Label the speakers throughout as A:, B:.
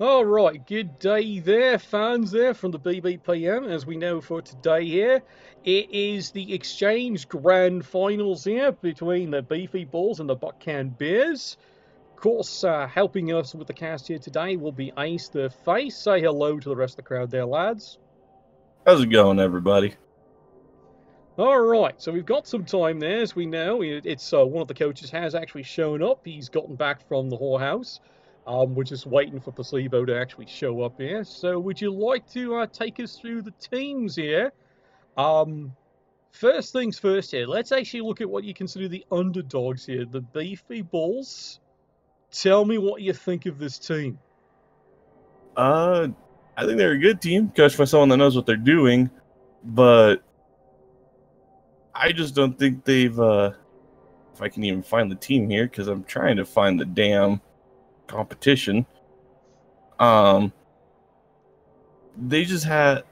A: All right, good day there, fans there from the BBPN. As we know for today here, it is the Exchange Grand Finals here between the Beefy Bulls and the Buc-Can-Beers. Of course, uh, helping us with the cast here today will be Ace the Face. Say hello to the rest of the crowd there, lads.
B: How's it going, everybody?
A: All right, so we've got some time there, as we know. It's uh, one of the coaches has actually shown up. He's gotten back from the whorehouse. Um, we're just waiting for Placebo to actually show up here. So would you like to uh, take us through the teams here? Um, first things first here. Let's actually look at what you consider the underdogs here. The Beefy Bulls. Tell me what you think of this team.
B: Uh, I think they're a good team, coached by someone that knows what they're doing, but I just don't think they've. Uh, if I can even find the team here, because I'm trying to find the damn competition. Um, they just had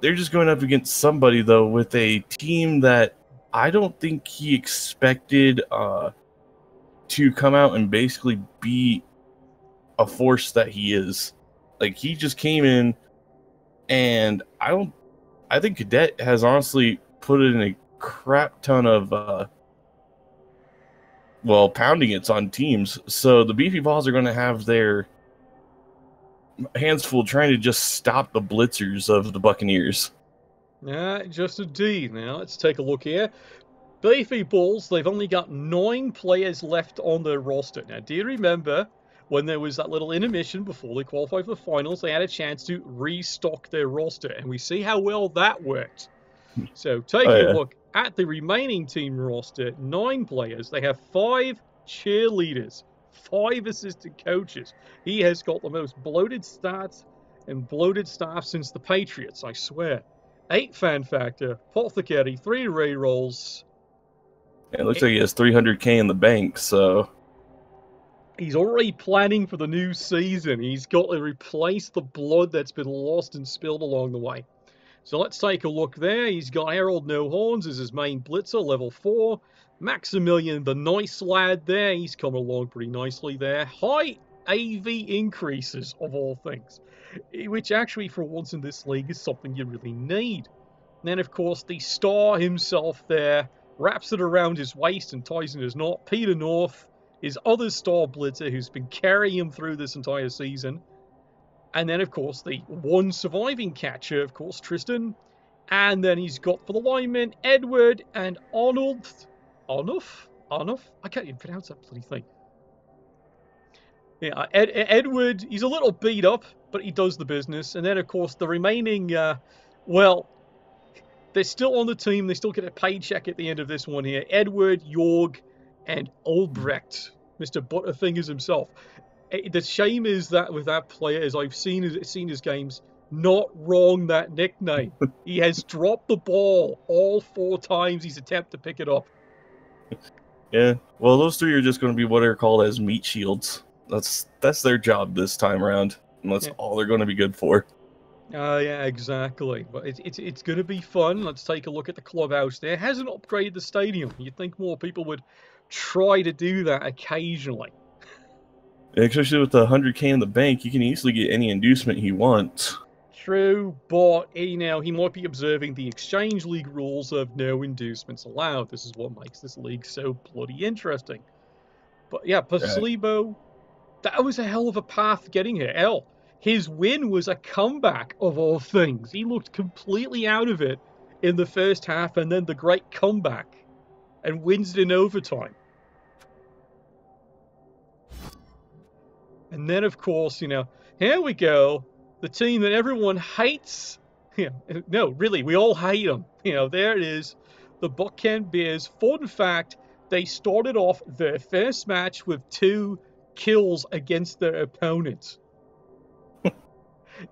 B: they're just going up against somebody though with a team that I don't think he expected uh, to come out and basically be a force that he is. Like he just came in, and I don't. I think Cadet has honestly put in a crap ton of uh, well, pounding it's on teams. So the Beefy Balls are going to have their hands full trying to just stop the blitzers of the Buccaneers.
A: Yeah, just a D. Now let's take a look here. Beefy Balls, they've only got nine players left on their roster. Now, do you remember when there was that little intermission before they qualified for the finals? They had a chance to restock their roster, and we see how well that worked. So, take oh, yeah. a look at the remaining team roster, nine players. They have five cheerleaders, five assistant coaches. He has got the most bloated stats and bloated staff since the Patriots, I swear. Eight fan factor, Apothecary, three re-rolls.
B: Yeah, it looks eight. like he has 300k in the bank, so.
A: He's already planning for the new season. He's got to replace the blood that's been lost and spilled along the way. So let's take a look there. He's got Harold No Horns as his main blitzer, level 4. Maximilian, the nice lad there. He's coming along pretty nicely there. High AV increases, of all things. Eh, which actually, for once in this league, is something you really need. Then, of course, the star himself there wraps it around his waist and ties in his knot. Peter North, his other star blitzer, who's been carrying him through this entire season. And then, of course, the one surviving catcher, of course, Tristan. And then he's got for the linemen Edward and Arnold. Arnoff? Arnoff? I can't even pronounce that bloody thing. Yeah, Ed, Edward, he's a little beat up, but he does the business. And then, of course, the remaining, uh, well, they're still on the team. They still get a paycheck at the end of this one here. Edward, Jorg, and Albrecht, Mr. Butterfingers himself the shame is that with that player, is I've seen seen his games, not wrong that nickname. he has dropped the ball all four times he's attempted to pick it up.
B: Yeah, well, those three are just going to be what are called as meat shields. That's that's their job this time around, and that's yeah. all they're going to be good for.
A: Uh, yeah, exactly. But it's it's it's going to be fun. Let's take a look at the clubhouse. There hasn't upgraded the stadium. You'd think more people would try to do that occasionally.
B: Especially with the 100k in the bank, you can easily get any inducement he wants.
A: True, but you know, he might be observing the Exchange League rules of no inducements allowed. This is what makes this league so bloody interesting. But yeah, Placebo, right. that was a hell of a path getting here. L, his win was a comeback of all things. He looked completely out of it in the first half and then the great comeback and wins it in overtime. And then, of course, you know, here we go. The team that everyone hates. Yeah, no, really, we all hate them. You know, there it is. The Buc-Can-Beers. Fun fact, they started off their first match with two kills against their opponents.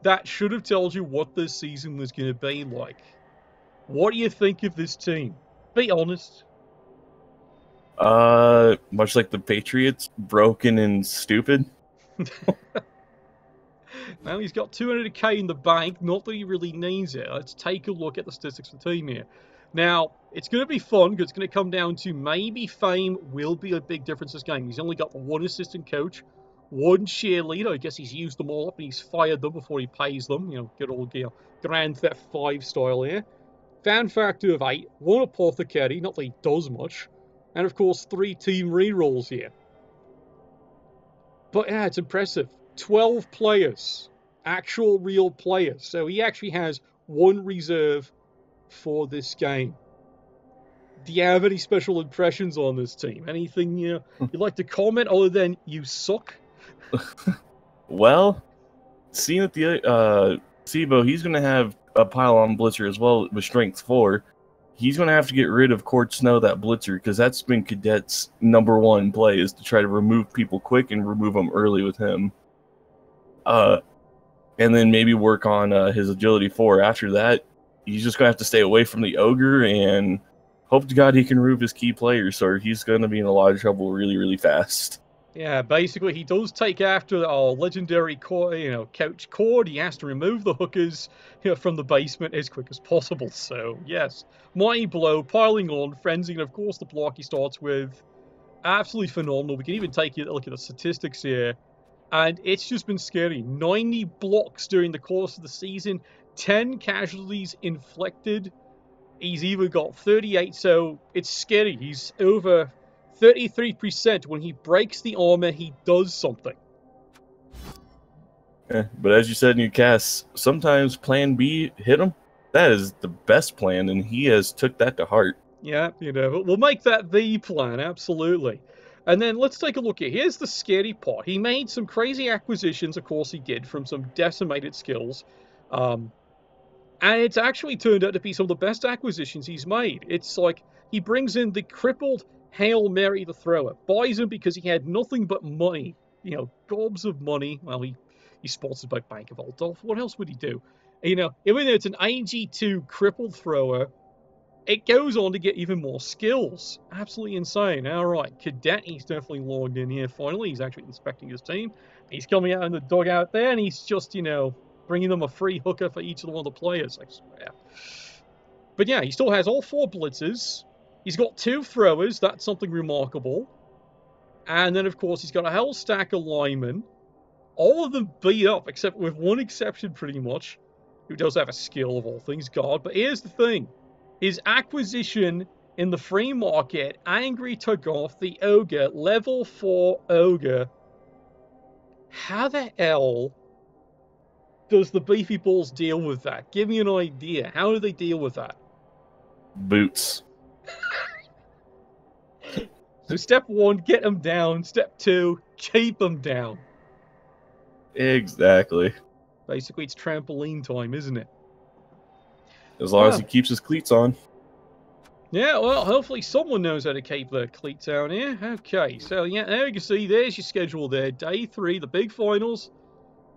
A: that should have told you what this season was going to be like. What do you think of this team? Be honest.
B: Uh, much like the Patriots, broken and stupid.
A: now he's got 200k in the bank. Not that he really needs it. Let's take a look at the statistics of the team here. Now, it's going to be fun because it's going to come down to maybe fame will be a big difference this game. He's only got one assistant coach, one cheerleader. I guess he's used them all up and he's fired them before he pays them. You know, good old Grand Theft 5 style here. Fan factor of 8, one apothecary, not that he does much, and of course three team rerolls here. But yeah, it's impressive. 12 players, actual real players. So he actually has one reserve for this game. Do you have any special impressions on this team? Anything you you'd like to comment other than you suck?
B: well, seeing that the uh, Sibo, he's going to have a pile on Blitzer as well with Strength 4. He's going to have to get rid of Court Snow, that Blitzer, because that's been Cadet's number one play, is to try to remove people quick and remove them early with him. Uh, and then maybe work on uh, his Agility 4. After that, he's just going to have to stay away from the Ogre and hope to God he can remove his key players, or he's going to be in a lot of trouble really, really fast.
A: Yeah, basically, he does take after our legendary, core, you know, Couch Cord. He has to remove the hookers you know, from the basement as quick as possible. So, yes, mighty blow, piling on, frenzy, and of course the block he starts with. Absolutely phenomenal. We can even take a look at the statistics here. And it's just been scary. 90 blocks during the course of the season, 10 casualties inflicted. He's even got 38, so it's scary. He's over 33% when he breaks the armor, he does something.
B: Yeah, but as you said in your cast, sometimes plan B hit him. That is the best plan, and he has took that to heart.
A: Yeah, you know, we'll make that the plan, absolutely. And then let's take a look here. Here's the scary part. He made some crazy acquisitions, of course he did, from some decimated skills. Um, and it's actually turned out to be some of the best acquisitions he's made. It's like he brings in the crippled Hail Mary the thrower. Buys him because he had nothing but money. You know, gobs of money. Well, he he's sponsored by Bank of Altdorf. What else would he do? You know, even though it's an AG2 crippled thrower, it goes on to get even more skills. Absolutely insane. All right, Cadet, he's definitely logged in here finally. He's actually inspecting his team. He's coming out in the dugout there, and he's just, you know, bringing them a free hooker for each of one of the players, I swear. But yeah, he still has all four blitzers. He's got two throwers. That's something remarkable. And then, of course, he's got a whole stack of linemen. All of them beat up, except with one exception, pretty much, who does have a skill of all things God. But here's the thing. His acquisition in the free market, Angry Tugoff, the Ogre, level 4 Ogre. How the hell does the Beefy Balls deal with that? Give me an idea. How do they deal with that?
B: Boots.
A: So step one, get them down. Step two, keep them down.
B: Exactly.
A: Basically, it's trampoline time, isn't it?
B: As long yeah. as ah. he keeps his cleats on.
A: Yeah, well, hopefully someone knows how to keep their cleats down here. Okay, so yeah, there you can see, there's your schedule there. Day three, the big finals,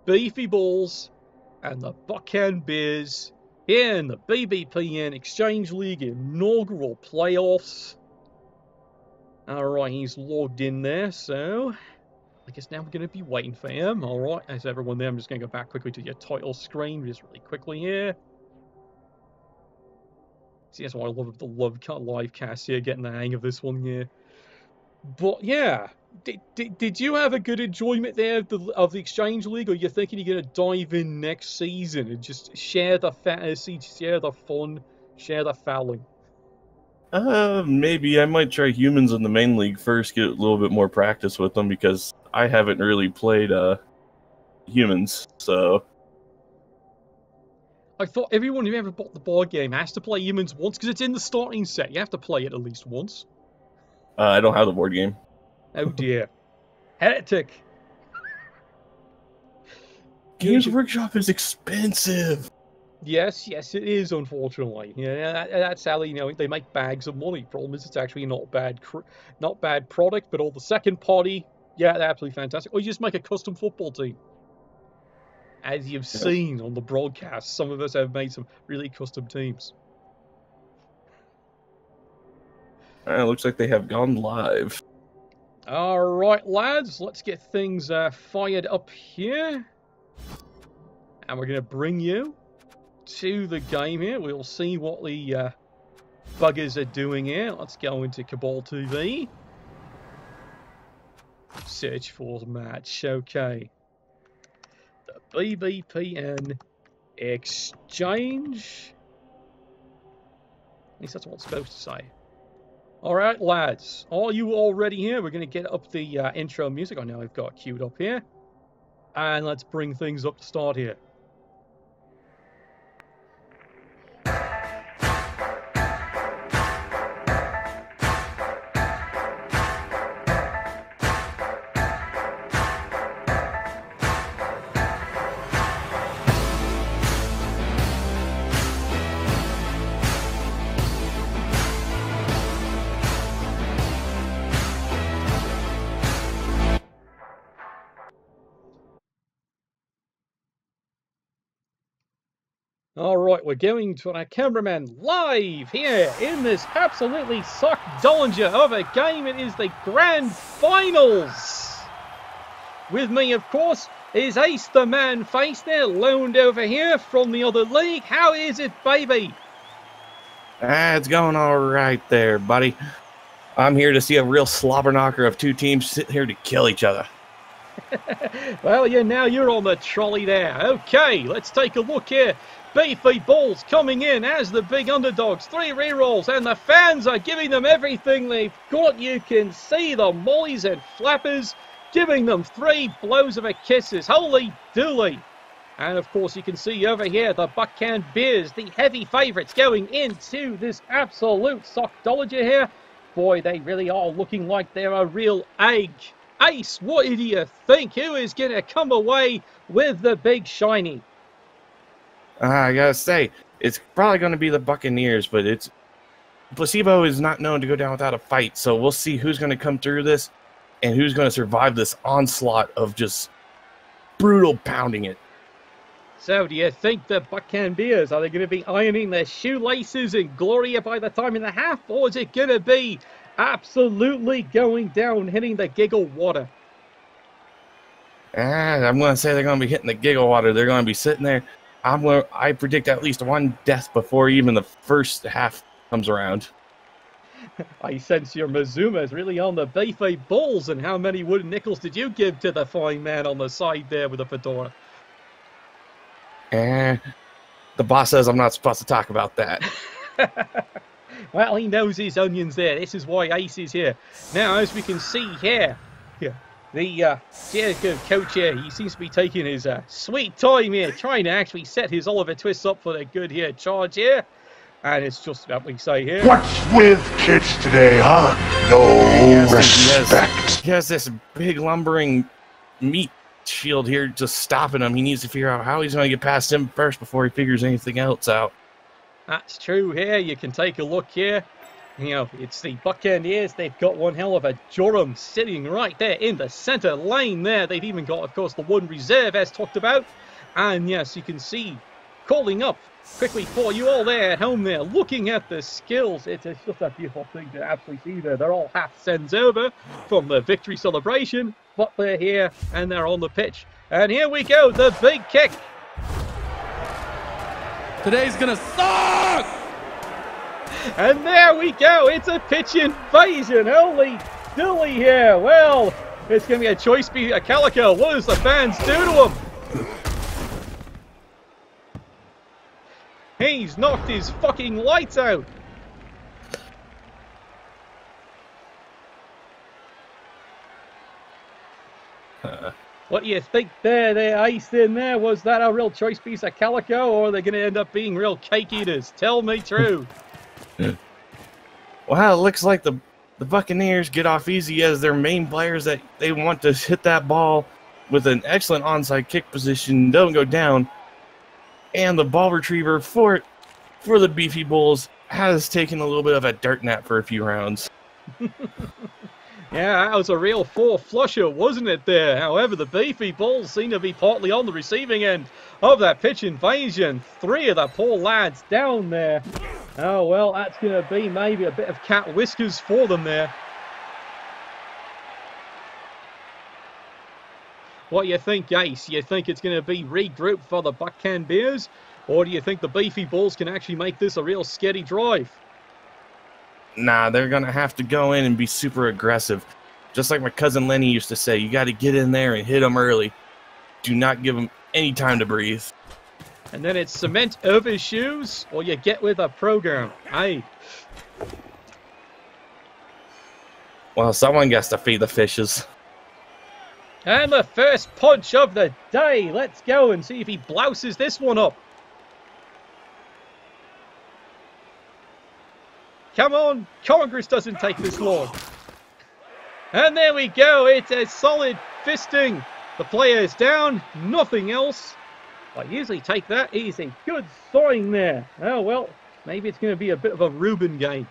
A: Beefy Balls, and the Buc-Can-Beers in the BBPN Exchange League inaugural playoffs. Alright, he's logged in there, so I guess now we're going to be waiting for him. Alright, as everyone there, I'm just going to go back quickly to your title screen, just really quickly here. See, that's why I love the love live cast here, getting the hang of this one here. But yeah, did, did, did you have a good enjoyment there of the, of the Exchange League, or you're thinking you're going to dive in next season and just share the fantasy, uh, share the fun, share the fouling?
B: Uh, maybe I might try humans in the main league first, get a little bit more practice with them because I haven't really played uh humans, so.
A: I thought everyone who ever bought the board game has to play humans once because it's in the starting set. You have to play it at least once.
B: Uh, I don't have the board game.
A: Oh dear. Heretic.
B: Games Workshop is expensive.
A: Yes, yes, it is. Unfortunately, yeah, that, that's how you know they make bags of money. Problem is, it's actually not bad, not bad product, but all the second party, yeah, they're absolutely fantastic. Or you just make a custom football team. As you've yeah. seen on the broadcast, some of us have made some really custom teams.
B: Uh, it looks like they have gone live.
A: All right, lads, let's get things uh, fired up here. And we're going to bring you to the game here. We'll see what the uh, buggers are doing here. Let's go into Cabal TV. search for match. Okay. The BBPN exchange. At least that's what it's supposed to say. All right, lads. Are you all ready here? We're going to get up the uh, intro music. I know I've got queued up here. And let's bring things up to start here. All right, we're going to our cameraman live here in this absolutely suck dollinger of a game. It is the grand finals. With me, of course, is Ace the man face there, loaned over here from the other league. How is it, baby?
B: Ah, it's going all right there, buddy. I'm here to see a real slobber knocker of two teams sit here to kill each other.
A: well, yeah, now you're on the trolley there. Okay, let's take a look here. Beefy Bulls coming in as the big underdogs. Three re-rolls, and the fans are giving them everything they've got. You can see the mollies and flappers giving them three blows of a kisses. Holy dooly! And of course, you can see over here the Buc-Can-Beers, the heavy favourites, going into this absolute sockdology here. Boy, they really are looking like they're a real egg. Ace, what do you think? Who is going to come away with the big shiny?
B: Uh, I gotta say, it's probably going to be the Buccaneers, but it's placebo is not known to go down without a fight. So we'll see who's going to come through this and who's going to survive this onslaught of just brutal pounding it.
A: So, do you think the Buc-Can-Beers are they going to be ironing their shoelaces in Gloria by the time in the half, or is it going to be absolutely going down, hitting the giggle water?
B: And I'm going to say they're going to be hitting the giggle water. They're going to be sitting there. I'm. I predict at least one death before even the first half comes around.
A: I sense your Mazuma is really on the beefy balls. And how many wooden nickels did you give to the fine man on the side there with the fedora?
B: Eh, the boss says I'm not supposed to talk about that.
A: well, he knows his onions there. This is why Ace is here. Now, as we can see here, the uh, Jericho coach here, he seems to be taking his uh, sweet time here, trying to actually set his Oliver Twist up for the good here charge here. And it's just what we say here.
C: What's with kids today, huh? No
B: He has,
C: respect.
B: he, has, he has this big lumbering meat shield here just stopping him. He needs to figure out how he's going to get past him first before he figures anything else out.
A: That's true here. You can take a look here. You know, it's the Buccaneers. They've got one hell of a Joram sitting right there in the centre lane there. They've even got, of course, the one reserve as talked about. And yes, you can see calling up quickly for you all there at home there, looking at the skills. It's, it's just a beautiful thing to absolutely see there. They're all half sends over from the victory celebration, but they're here and they're on the pitch. And here we go, the big kick.
D: Today's gonna suck!
A: And there we go. It's a pitch invasion. Holy dilly here. Well, it's going to be a choice be a calico. What does the fans do to him? He's knocked his fucking lights out. What do you think there? They iced in there. Was that a real choice piece of calico, or are they going to end up being real cake eaters? Tell me true.
B: Well, it looks like the the Buccaneers get off easy as their main players that they want to hit that ball with an excellent onside kick position don't go down, and the ball retriever for for the Beefy Bulls has taken a little bit of a dirt nap for a few rounds.
A: Yeah, that was a real four flusher, wasn't it there? However, the beefy balls seem to be partly on the receiving end of that pitch invasion. Three of the poor lads down there. Oh, well, that's going to be maybe a bit of cat whiskers for them there. What do you think, Ace? You think it's going to be regrouped for the Buc-Can-Beers? Or do you think the beefy balls can actually make this a real steady drive?
B: Nah, they're gonna have to go in and be super aggressive. Just like my cousin Lenny used to say, you got to get in there and hit them early. Do not give them any time to breathe.
A: And then it's cement over shoes, or you get with a program. Hey,
B: Well, someone gets to feed the fishes.
A: and the first punch of the day. Let's go and see if he blouses this one up. Come on, Congress doesn't take this long. And there we go. It's a solid fisting. The player is down, nothing else. I usually take that easy. good sign there. Oh well, maybe it's going to be a bit of a Reuben game.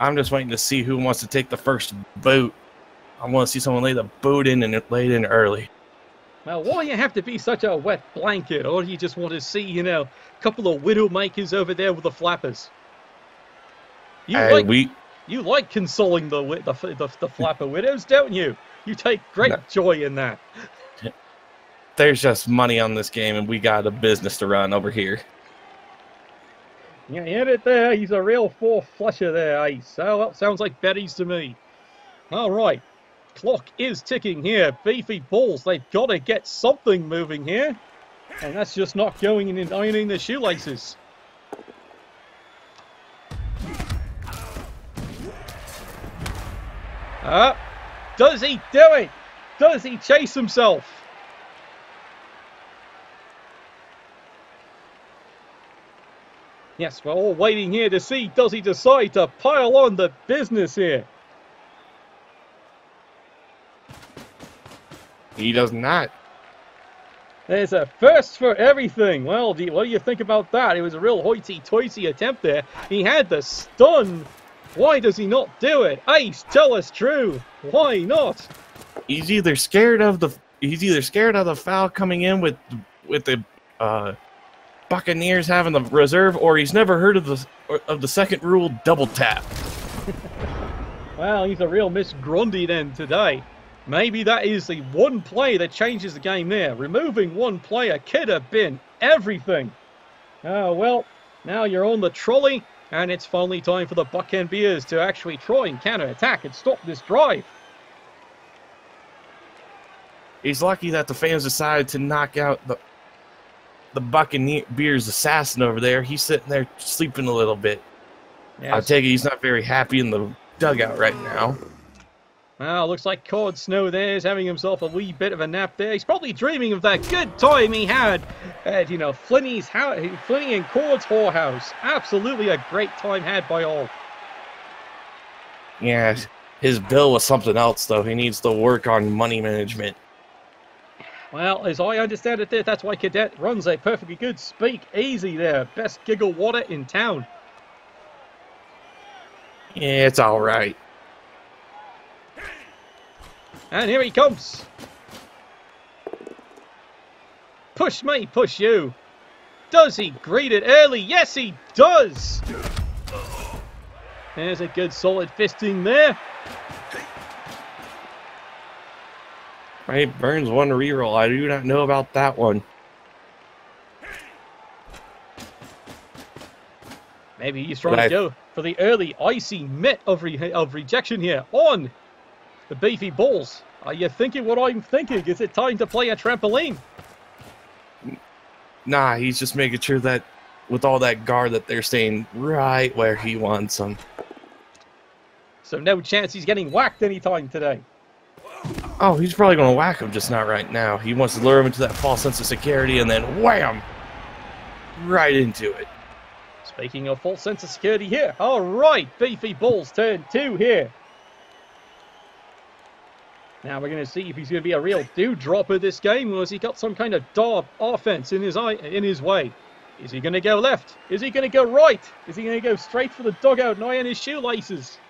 B: I'm just waiting to see who wants to take the first boot. I want to see someone lay the boot in and lay it in early.
A: Now, why you have to be such a wet blanket, or do you just want to see, you know, a couple of widow makers over there with the flappers? You
B: Hey,
A: like
B: we
A: you like consoling the, the the the flapper widows, don't you? You take great
B: No.
A: joy in that.
B: there's just money on this game, and we got a business to run over here.
A: Yeah, you hit it there. He's a real four flusher there, Ace. Oh, well, sounds like Betty's to me. All right. Clock is ticking here. Beefy balls. They've got to get something moving here. And that's just not going in and ironing the shoelaces. Ah, does he do it? Does he chase himself? Yes, we're all waiting here to see does he decide to pile on the business here?
B: He does not.
A: There's a first for everything. Well, do you, what do you think about that? It was a real hoity-toity attempt there. He had the stun. Why does he not do it? Ace, tell us true. Why not?
B: He's either scared of the he's either scared of the foul coming in with with the uh, Buccaneers having the reserve, or he's never heard of the of the second rule double tap.
A: Well, he's a real Miss Grundy then today. Maybe that is the one play that changes the game there. Removing one player could have been everything. Oh, well, now you're on the trolley, and it's finally time for the Buccaneers to actually try and counter-attack and stop this drive.
B: He's lucky that the fans decided to knock out the the Buccaneers assassin over there. He's sitting there sleeping a little bit. I
A: Yes.
B: take it he's not very happy in the dugout right now.
A: Well, looks like Cord Snow there is having himself a wee bit of a nap there. He's probably dreaming of that good time he had at, you know, Flinny's house, Flinny and Cord's whorehouse. Absolutely a great time had by all.
B: Yeah, his bill was something else though. He needs to work on money management.
A: Well, as I understand it, there, that's why Cadet runs a perfectly good speak easy there. Best giggle water in town.
B: Yeah, it's all right.
A: And here he comes. Push me, push you. Does he greet it early? Yes, he does. There's a good solid fisting there.
B: Right, Burns one reroll. I do not know about that one.
A: Maybe he's trying to go for the early icy mitt of, re- of rejection here on the beefy balls. Are you thinking what I'm thinking? Is it time to play a trampoline?
B: Nah, he's just making sure that with all that guard that they're staying right where he wants them.
A: So no chance he's getting whacked anytime today.
B: Oh, he's probably going to whack him, just not right now. He wants to lure him into that false sense of security and then wham! Right into it.
A: Speaking of false sense of security here. All right, beefy balls turn two here. Now we're going to see if he's going to be a real dewdropper this game, or has he got some kind of dark offense in his eye, in his way? Is he going to go left? Is he going to go right? Is he going to go straight for the dugout and iron his shoelaces?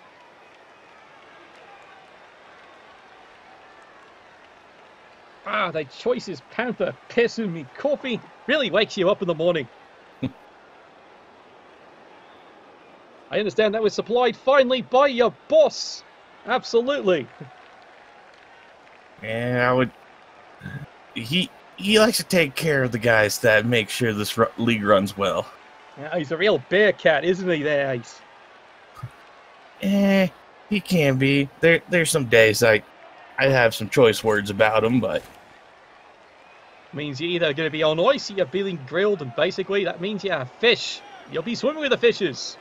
A: Ah, the choices Panther pissing me coffee really wakes you up in the morning. I understand that was supplied finally by your boss. Absolutely.
B: And I would. He he likes to take care of the guys that make sure this ru- league runs well.
A: Yeah, he's a real bear cat, isn't he, there, Ace?
B: Eh, he can be. There, there's some days I, I have some choice words about him, but
A: Means you're either going to be on ice or you're being grilled, and basically that means you have fish. You'll be swimming with the fishes.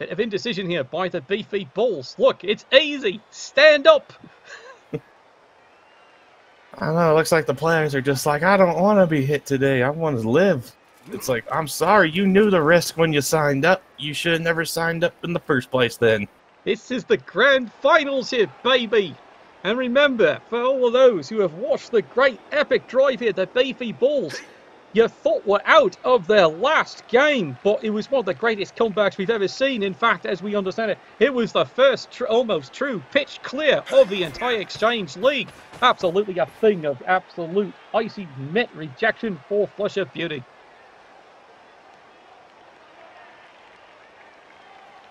A: Bit of indecision here by the beefy bulls. Look, it's easy. Stand up.
B: I don't know. It looks like the players are just like, I don't want to be hit today. I want to live. It's like, I'm sorry, you knew the risk when you signed up. You should have never signed up in the first place then.
A: This is the grand finals here, baby. And remember, for all of those who have watched the great epic drive here, the Beefy Bulls, you thought were out of their last game, but it was one of the greatest comebacks we've ever seen. In fact, as we understand it, it was the first tr- almost true pitch clear of the entire Exchange League. Absolutely a thing of absolute icy mitt rejection for Flush of Beauty.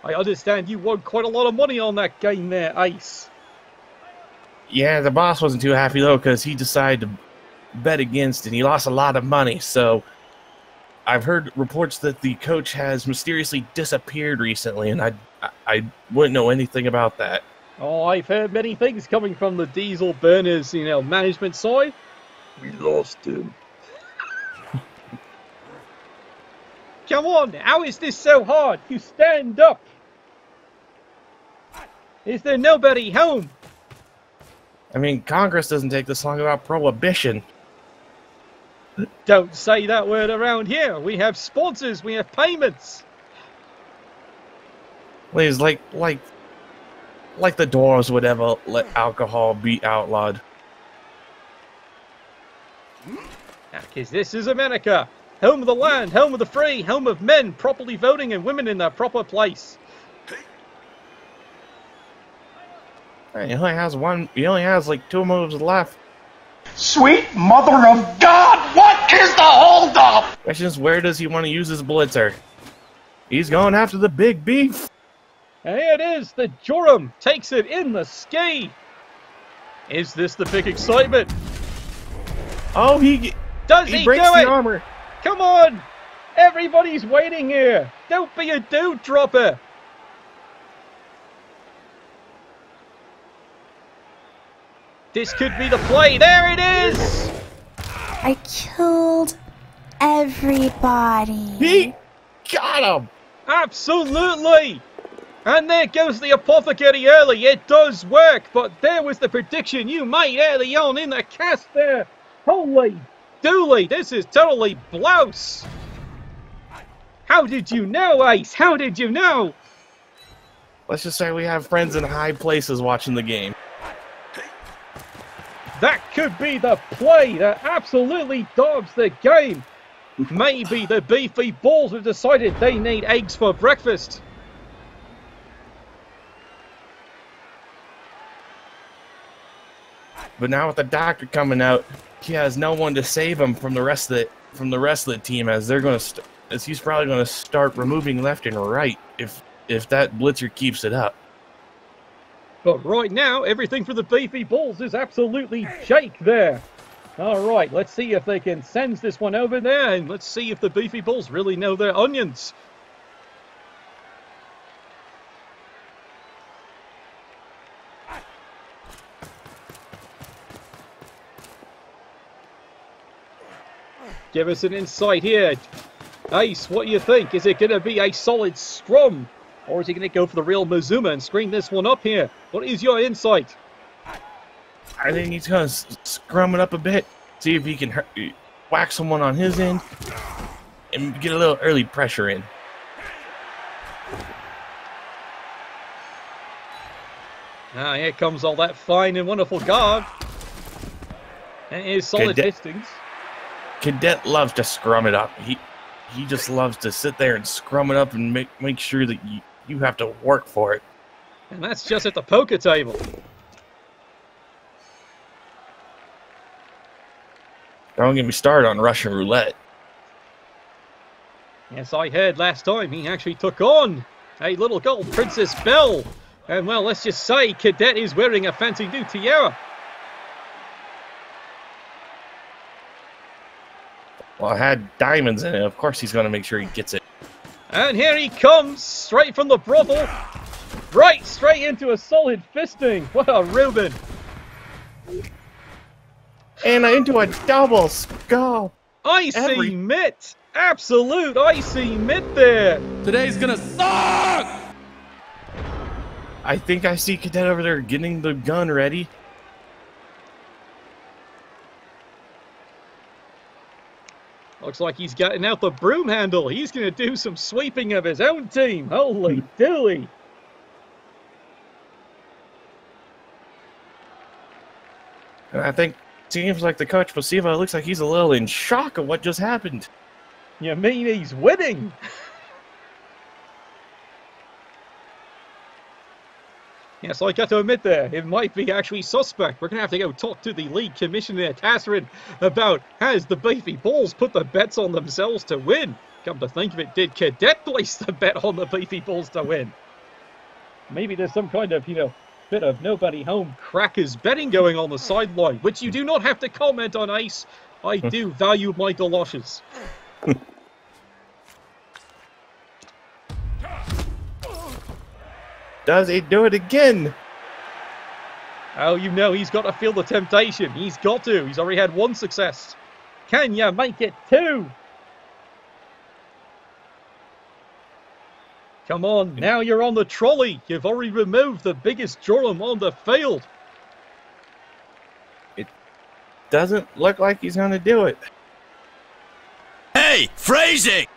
A: I understand you won quite a lot of money on that game there, Ace.
B: Yeah, the boss wasn't too happy though because he decided to bet against and he lost a lot of money. So I've heard reports that the coach has mysteriously disappeared recently, and I I, I wouldn't know anything about that.
A: Oh, I've heard many things coming from the diesel burners, you know, management side. We lost him. Come on, how is this so hard? You stand up. Is there nobody home?
B: I mean, Congress doesn't take this long about prohibition.
A: Don't say that word around here. We have sponsors, we have payments.
B: Please, like like like the Doors would ever let alcohol be outlawed.
A: Because this is America. Home of the land, home of the free, home of men properly voting and women in their proper place.
B: He only has one. He only has like two moves left.
C: Sweet mother of God, what is the holdup?
B: Question is, where does he want to use his blitzer? He's going after the big beef.
A: And here it is, the Joram takes it in the ski. Is this the big excitement?
B: Oh, he
A: Does
B: he
A: he,
B: breaks
A: do
B: the
A: it?
B: armor.
A: Come on! Everybody's waiting here. Don't be a dude dropper. This could be the play. There it is.
E: I killed everybody.
B: He got him.
A: Absolutely. And there goes the apothecary early. It does work, but there was the prediction you made early on in the cast there. Holy dooly, this is totally blouse. How did you know, Ace? How did you know?
B: Let's just say we have friends in high places watching the game.
A: That could be the play that absolutely dogs the game. Maybe the beefy balls have decided they need eggs for breakfast.
B: But now with the doctor coming out, he has no one to save him from the rest of the from the rest of the team as they're going to as he's probably going to start removing left and right if if that blitzer keeps it up.
A: But right now, everything for the beefy balls is absolutely Jake there. All right, let's see if they can send this one over there, and let's see if the beefy balls really know their onions. Give us an insight here. Ace, what do you think? Is it going to be a solid scrum? Or is he going to go for the real Mazuma and screen this one up here? What is your insight?
B: I think he's going to scrum it up a bit, see if he can hurt, whack someone on his end, and get a little early pressure in.
A: Ah, here comes all that fine and wonderful guard. And it is solid
B: Cadet-
A: distance.
B: Cadet loves to scrum it up. He he just loves to sit there and scrum it up and make make sure that you, you have to work for it.
A: And that's just at the poker table.
B: Don't get me started on Russian roulette.
A: Yes, I heard last time he actually took on a little gold Princess Belle. And well, let's just say Cadet is wearing a fancy new tiara.
B: Well, it had diamonds in it. Of course, he's going to make sure he gets it.
A: And here he comes, straight from the brothel. Right, straight into a solid fisting. What a Ruben.
B: And into a double skull.
A: Icy
B: Every-
A: mitt. Absolute icy mitt there.
D: Today's gonna suck!
B: I think I see Cadet over there getting the gun ready.
A: Looks like he's getting out the broom handle. He's going to do some sweeping of his own team. Holy hmm. dooly.
B: And I think seems like the coach Pasiva looks like he's a little in shock of what just happened.
A: You mean he's winning? Yes, I got to admit there, it might be actually suspect. We're going to have to go talk to the league commissioner, Tasserin, about has the Beefy Bulls put the bets on themselves to win? Come to think of it, did Cadet place the bet on the Beefy Bulls to win? Maybe there's some kind of, you know, bit of nobody home crackers betting going on the hmm. sideline, which you do not have to comment on, Ace. I do value my galoshes.
B: Does he do it again?
A: Oh, you know he's got to feel the temptation. He's got to. He's already had one success. Can you make it two? Come on, now you're on the trolley. You've already removed the biggest Joram on the field.
B: It doesn't look like he's going to do it.
F: Hey, phrasing!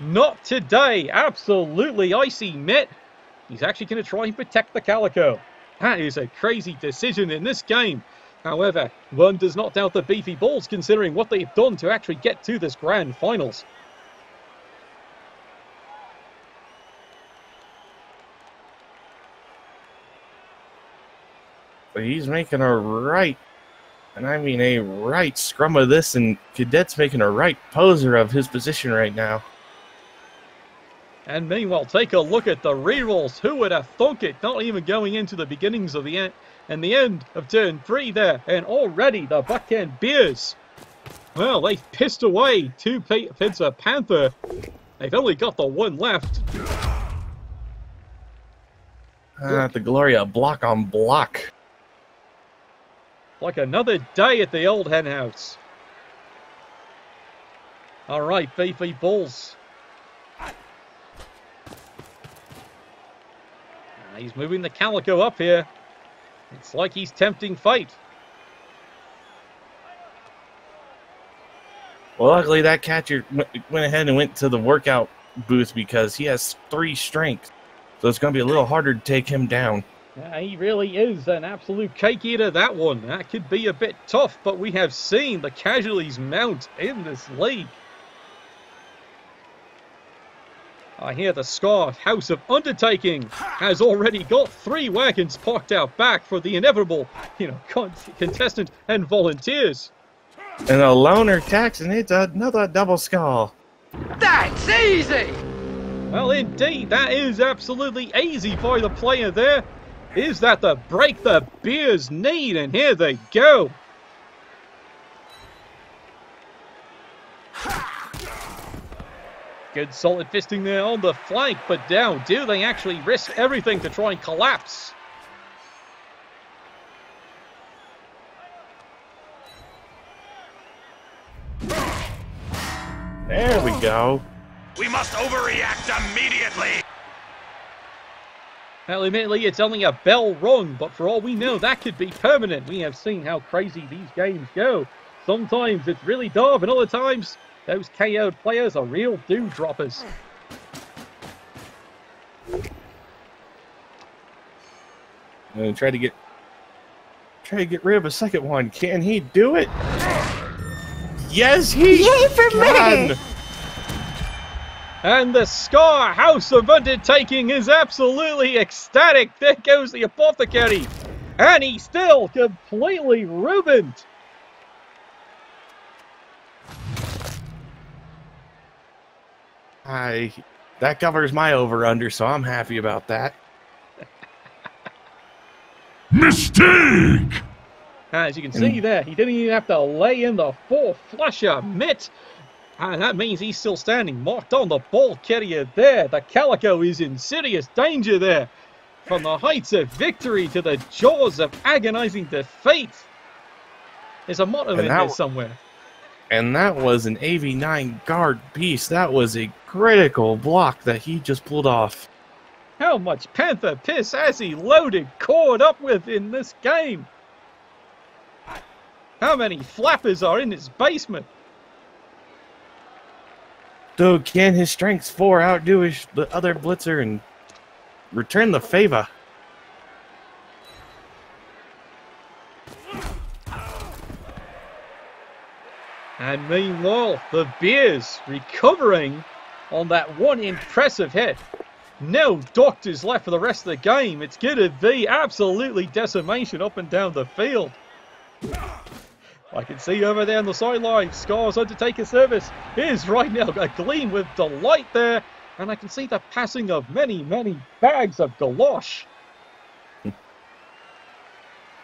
A: Not today. Absolutely icy mitt. He's actually going to try and protect the Calico. That is a crazy decision in this game. However, one does not doubt the Beefy balls considering what they've done to actually get to this grand finals.
B: But he's making a right, and I mean a right scrum of this, and Cadet's making a right poser of his position right now.
A: And meanwhile, take a look at the rerolls. Who would have thunk it? Not even going into the beginnings of the end and the end of turn three there. And already the back end Beers. Well, they've pissed away two P- Pizza Panther. They've only got the one left.
B: Ah, the Gloria block on block.
A: Like another day at the old hen house. All right, Beefy Bulls. He's moving the Calico up here. It's like he's tempting fate.
B: Well, luckily that catcher went ahead and went to the workout booth because he has three strength. So it's going to be a little harder to take him down.
A: Yeah, he really is an absolute cake eater, that one. That could be a bit tough, but we have seen the casualties mount in this league. I hear the Scar House of Undertaking has already got three wagons parked out back for the inevitable, you know, con- contestant and volunteers.
B: And a loner tax, and it's another double skull.
C: That's easy!
A: Well, indeed, that is absolutely easy by the player there. Is that the break the beers need? And here they go. Good solid fisting there on the flank, but down. Do they actually risk everything to try and collapse?
B: There we go.
F: We must overreact immediately!
A: Well, admittedly, it's only a bell rung, but for all we know, that could be permanent. We have seen how crazy these games go. Sometimes it's really dark, and other times, those KO'd players are real do-droppers.
B: And try to get try to get rid of a second one. Can he do it? Yes, he
E: Yay for
B: can.
E: me!
A: And the Scar House of Undertaking is absolutely ecstatic. There goes the apothecary. And he's still completely ruined.
B: I that covers my over under, so I'm happy about that.
F: Mistake!
A: As you can see
B: And-
A: there, he didn't even have to lay in the four flusher mitt. And that means he's still standing. Marked on the ball carrier there. The Calico is in serious danger there. From the heights of victory to the jaws of agonizing defeat. There's a motto
B: And
A: in
B: that
A: there somewhere.
B: And that was an AV9 guard piece. That was a critical block that he just pulled off.
A: How much Panther piss has he loaded, caught up with in this game? How many flappers are in his basement?
B: So can his strengths four outdo his the other blitzer and return the favor?
A: And meanwhile, the Bears recovering on that one impressive hit. No doctors left for the rest of the game. It's going to be absolutely decimation up and down the field. I can see over there on the sideline, Scar's Undertaker service is right now a gleam with delight there. And I can see the passing of many, many bags of galosh.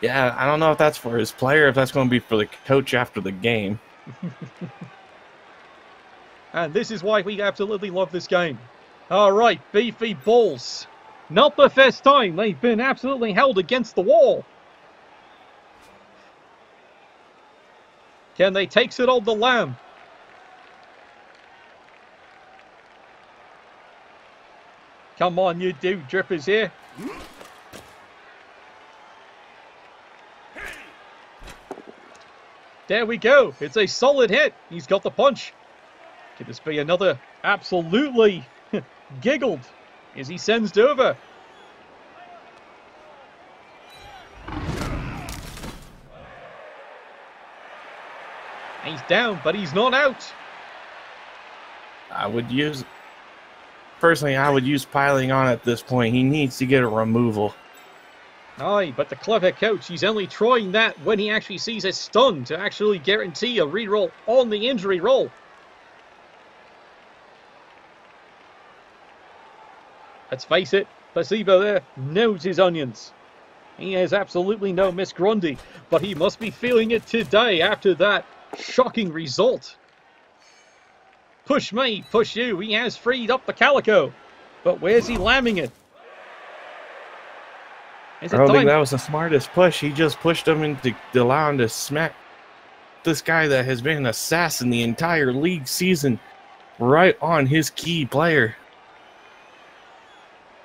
B: Yeah, I don't know if that's for his player, if that's going to be for the coach after the game.
A: And this is why we absolutely love this game. All right, beefy bulls. Not the first time they've been absolutely held against the wall. Can they take it on the lamb? Come on, you do drippers here. There we go. It's a solid hit. He's got the punch. Could this be another absolutely giggled as he sends over? He's down, but he's not out.
B: I would use personally I would use piling on at this point. He needs to get a removal.
A: Aye, but the clever coach, he's only trying that when he actually sees a stun to actually guarantee a reroll on the injury roll. Let's face it, Placebo there knows his onions. He has absolutely no Miss Grundy, but he must be feeling it today after that shocking result. Push me, push you. He has freed up the calico. But where's he lambing it? Is
B: I don't think that was the smartest push. He just pushed him into to allow him to smack this guy that has been an assassin the entire league season right on his key player.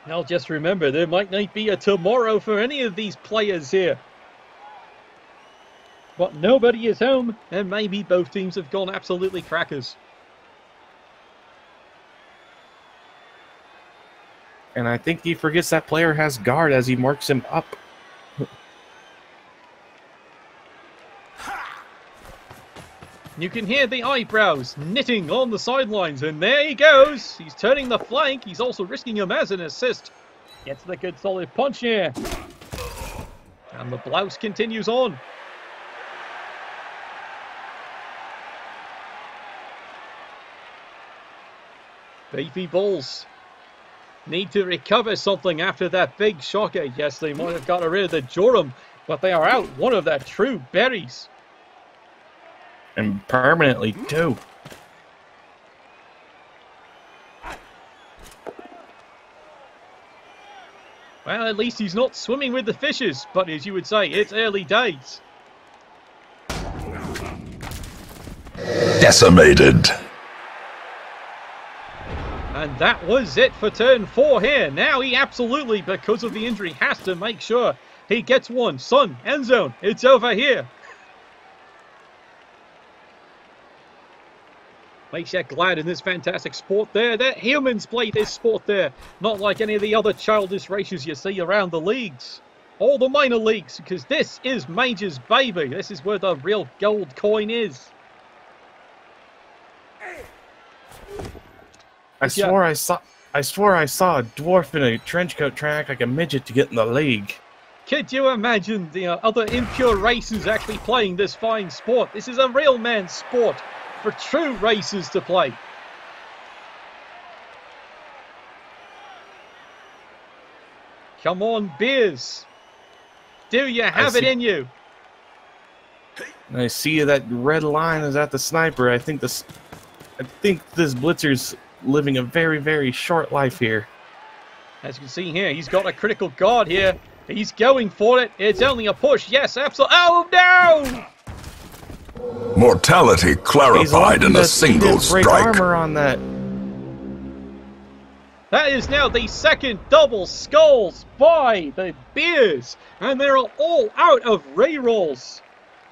A: Now just remember, there might not be a tomorrow for any of these players here. But nobody is home, and maybe both teams have gone absolutely crackers.
B: And I think he forgets that player has guard as he marks him up.
A: You can hear the eyebrows knitting on the sidelines, and there he goes. He's turning the flank. He's also risking him as an assist. Gets the good solid punch here. And the blouse continues on. Beefy Bulls need to recover something after that big shocker. Yes, they might have got rid of the Joram, but they are out one of their true berries.
B: And permanently too.
A: Well, at least he's not swimming with the fishes, but as you would say, it's early days.
F: Decimated.
A: And that was it for turn four here. Now he absolutely, because of the injury, has to make sure he gets one. Son, end zone, it's over here. Makes you glad in this fantastic sport there that humans play this sport there, not like any of the other childish races you see around the leagues. All the minor leagues, because this is Major's baby. This is where the real gold coin is.
B: I
A: Yeah.
B: swore I saw I swore I saw a dwarf in a trench coat trying to act like a midget to get in the league.
A: Could you imagine the uh, other impure races actually playing this fine sport? This is a real man's sport for true racers to play. Come on, beers. Do you have it
B: see.
A: in you?
B: I see that red line is at the sniper. I think this, I think this blitzer's living a very, very short life here.
A: As you can see here, he's got a critical guard here. He's going for it. It's only a push. Yes, absolutely. Oh, no!
G: Mortality clarified in a single strike.
B: armor on that.
A: That is now the second double skulls by the Bears. And they're all out of rerolls.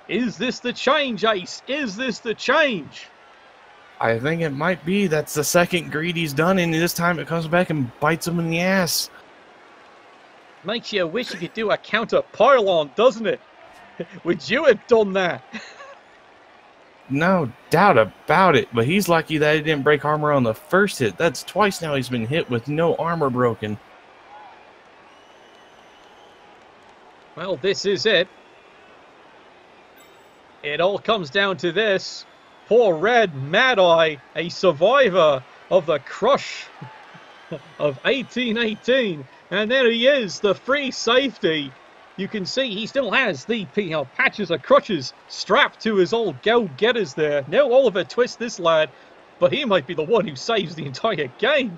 A: Is this the change, Ace? Is this the change?
B: I think it might be. That's the second greed he's done, and this time it comes back and bites him in the ass.
A: Makes you wish you could do a counter pylon, doesn't it? Would you have done that?
B: No doubt about it, but he's lucky that he didn't break armor on the first hit. That's twice now he's been hit with no armor broken.
A: Well, this is it. It all comes down to this. Poor Red Mad Eye, a survivor of the crush of 1818. And there he is, the free safety. You can see he still has the PL patches of crutches strapped to his old go-getters there. No Oliver Twist this lad, but he might be the one who saves the entire game.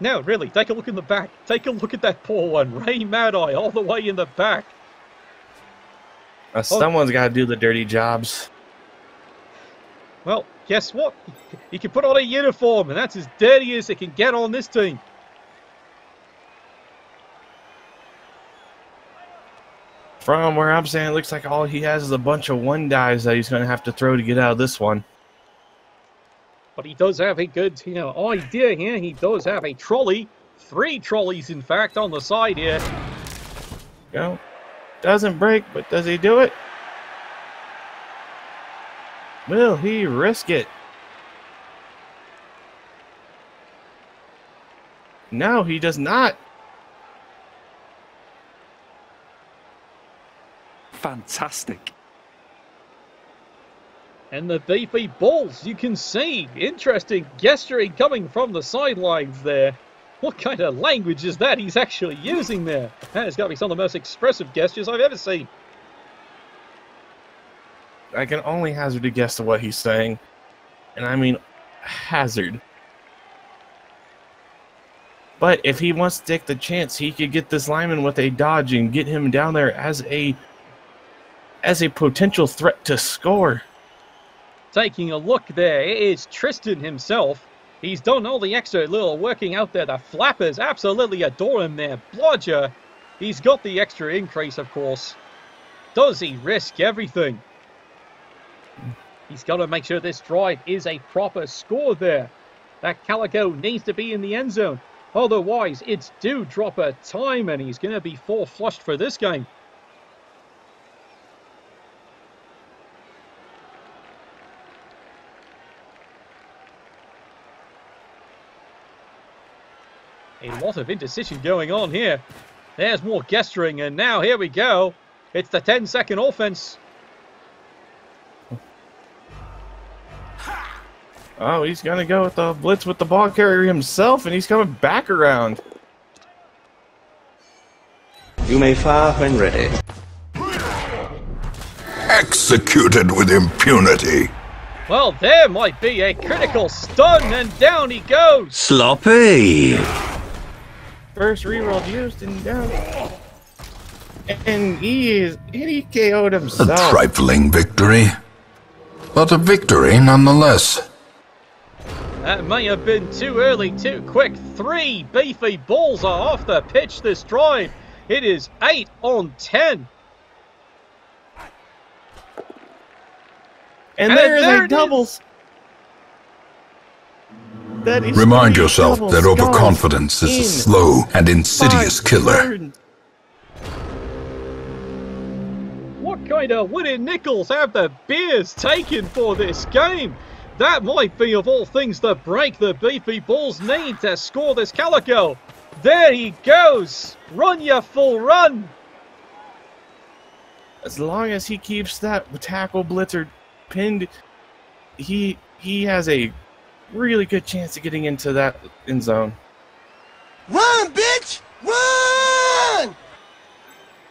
A: Now, really, take a look in the back. Take a look at that poor one. Ray Mad Eye all the way in the back.
B: Uh, someone's got to do the dirty jobs.
A: Well, guess what? He can put on a uniform, and that's as dirty as it can get on this team.
B: From where I'm saying, it looks like all he has is a bunch of one dies that he's going to have to throw to get out of this one.
A: But he does have a good, you know, idea here. He does have a trolley. Three trolleys, in fact, on the side here.
B: Go. Doesn't break, but does he do it? Will he risk it? No, he does not.
D: Fantastic.
A: And the beefy balls, you can see. Interesting gesturing coming from the sidelines there. What kind of language is that he's actually using there? That has got to be some of the most expressive gestures I've ever seen.
B: I can only hazard a guess to what he's saying. And I mean, hazard. But if he wants to take the chance, he could get this lineman with a dodge and get him down there as a as a potential threat to score.
A: Taking a look there, is Tristan himself. He's done all the extra little working out there. The flappers absolutely adore him there. Blodger, he's got the extra increase, of course. Does he risk everything? He's got to make sure this drive is a proper score there. That Calico needs to be in the end zone. Otherwise, it's due drop a time and he's going to be four flushed for this game. A lot of indecision going on here. There's more gesturing, and now here we go. It's the 10 second offense.
B: Oh, he's gonna go with the blitz with the ball carrier himself, and he's coming back around.
H: You may fire when ready.
G: Executed with impunity.
A: Well, there might be a critical stun, and down he goes.
F: Sloppy.
B: First reroll used and down. And he is he KO'd
G: A
B: himself.
G: trifling victory. But a victory nonetheless.
A: That may have been too early, too quick. Three beefy balls are off the pitch this drive. It is 8 on 10.
B: And,
A: And
B: there is
A: there
B: a
A: it
B: doubles. That is
G: Remind yourself that overconfidence is a slow and insidious killer.
A: What kind of wooden nickels have the Bears taken for this game? That might be, of all things, the break the beefy balls need to score this Calico. There he goes. Run your full run.
B: As long as he keeps that tackle blitzer pinned, he he has a really good chance of getting into that end zone.
I: Run, bitch! Run!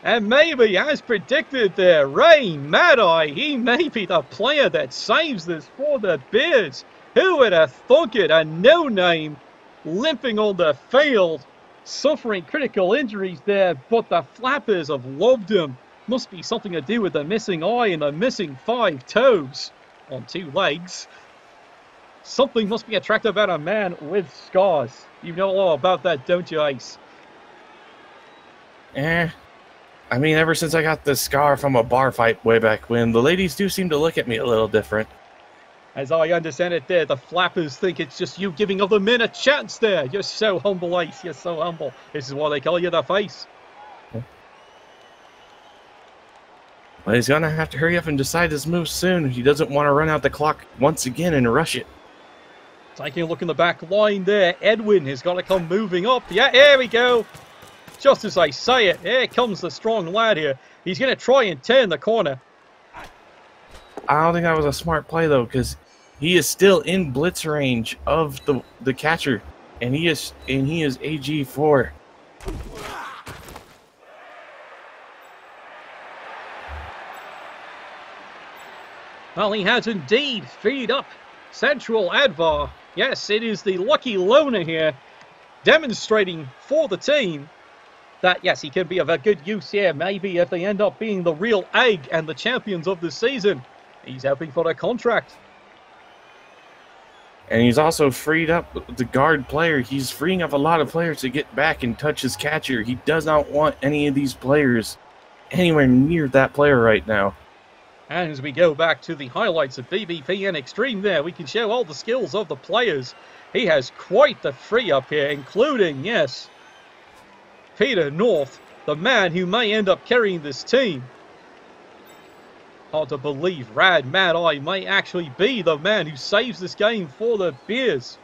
A: And maybe, as predicted there, Ray Mad-Eye, he may be the player that saves this for the Bears. Who would have thunk it? A no-name limping on the field, suffering critical injuries there, but the Flappers have loved him. Must be something to do with the missing eye and the missing five toes on two legs. Something must be attractive about a man with scars. You know all about that, don't you, Ace?
B: Eh. I mean, ever since I got this scar from a bar fight way back when, the ladies do seem to look at me a little different.
A: As I understand it there, the flappers think it's just you giving other men a chance there. You're so humble, Ace. You're so humble. This is why they call you the face.
B: Well, he's gonna have to hurry up and decide his move soon. He doesn't want to run out the clock once again and rush it.
A: Taking a look in the back line there, Edwin has got to come moving up. Yeah, here we go. Just as I say it, here comes the strong lad here. He's going to try and turn the corner.
B: I don't think that was a smart play though, because he is still in blitz range of the the catcher, and he is and he is AG four.
A: Well, he has indeed freed up Central Advar. Yes, it is the lucky loner here, demonstrating for the team that, yes, he can be of a good use here. Maybe if they end up being the real egg and the champions of the season, he's helping for a contract.
B: And he's also freed up the guard player. He's freeing up a lot of players to get back and touch his catcher. He does not want any of these players anywhere near that player right now.
A: And as we go back to the highlights of BBPN Extreme there, we can show all the skills of the players. He has quite the free up here, including, yes, Peter North, the man who may end up carrying this team. Hard to believe Rad Mad Eye may actually be the man who saves this game for the Bears.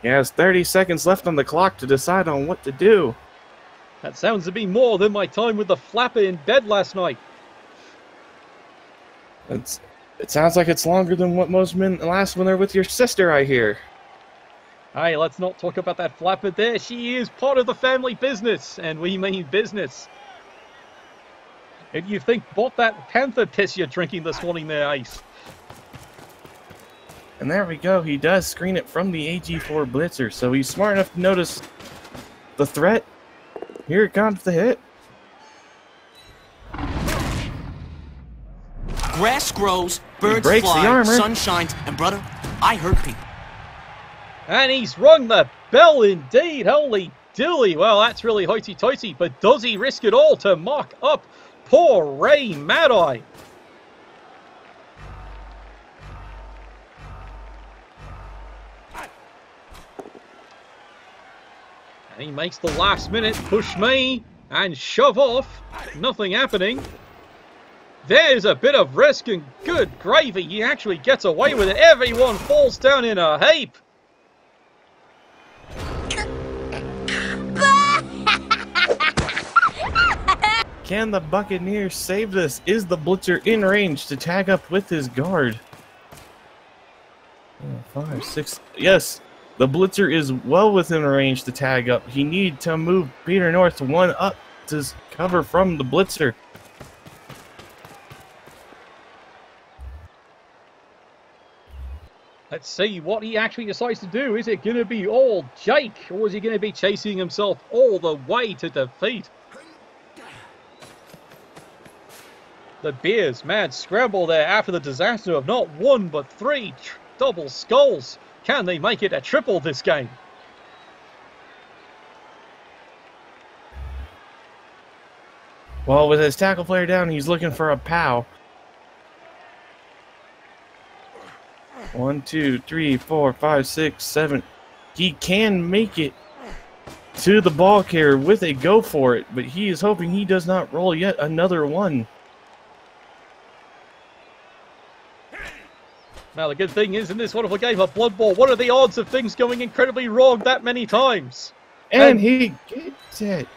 B: He has 30 seconds left on the clock to decide on what to do.
A: That sounds to be more than my time with the flapper in bed last night.
B: It's, it sounds like it's longer than what most men last when they're with your sister, I hear.
A: Hey, let's not talk about that flapper there. She is part of the family business, and we mean business. If you think what that panther piss you're drinking this morning there, Ace?
B: And there we go. He does screen it from the AG4 Blitzer, so he's smart enough to notice the threat. Here it comes the hit.
J: Grass grows, birds
B: breaks the
J: fly,
B: armor.
J: sun shines, and brother, I hurt people.
A: And he's rung the bell indeed. Holy dilly. Well, that's really hoity-toity, but does he risk it all to mock up poor Ray Mad-Eye? And he makes the last minute push me and shove off. Nothing happening. There's a bit of risk and good gravy. He actually gets away with it. Everyone falls down in a heap.
B: Can the Buccaneer save this? Is the Blitzer in range to tag up with his guard? Oh, Five, six. Yes, the Blitzer is well within range to tag up. He need to move Peter North one up to cover from the Blitzer.
A: Let's see what he actually decides to do. Is it going to be all Jake, or is he going to be chasing himself all the way to defeat? The Bears, mad scramble there after the disaster of not one but three double skulls. Can they make it a triple this game?
B: Well, with his tackle player down, he's looking for a pow. One, two, three, four, five, six, seven. He can make it to the ball carrier with a go for it, but he is hoping he does not roll yet another one.
A: Now, the good thing is, in this wonderful game of Blood Bowl, what are the odds of things going incredibly wrong that many times?
B: And he gets it.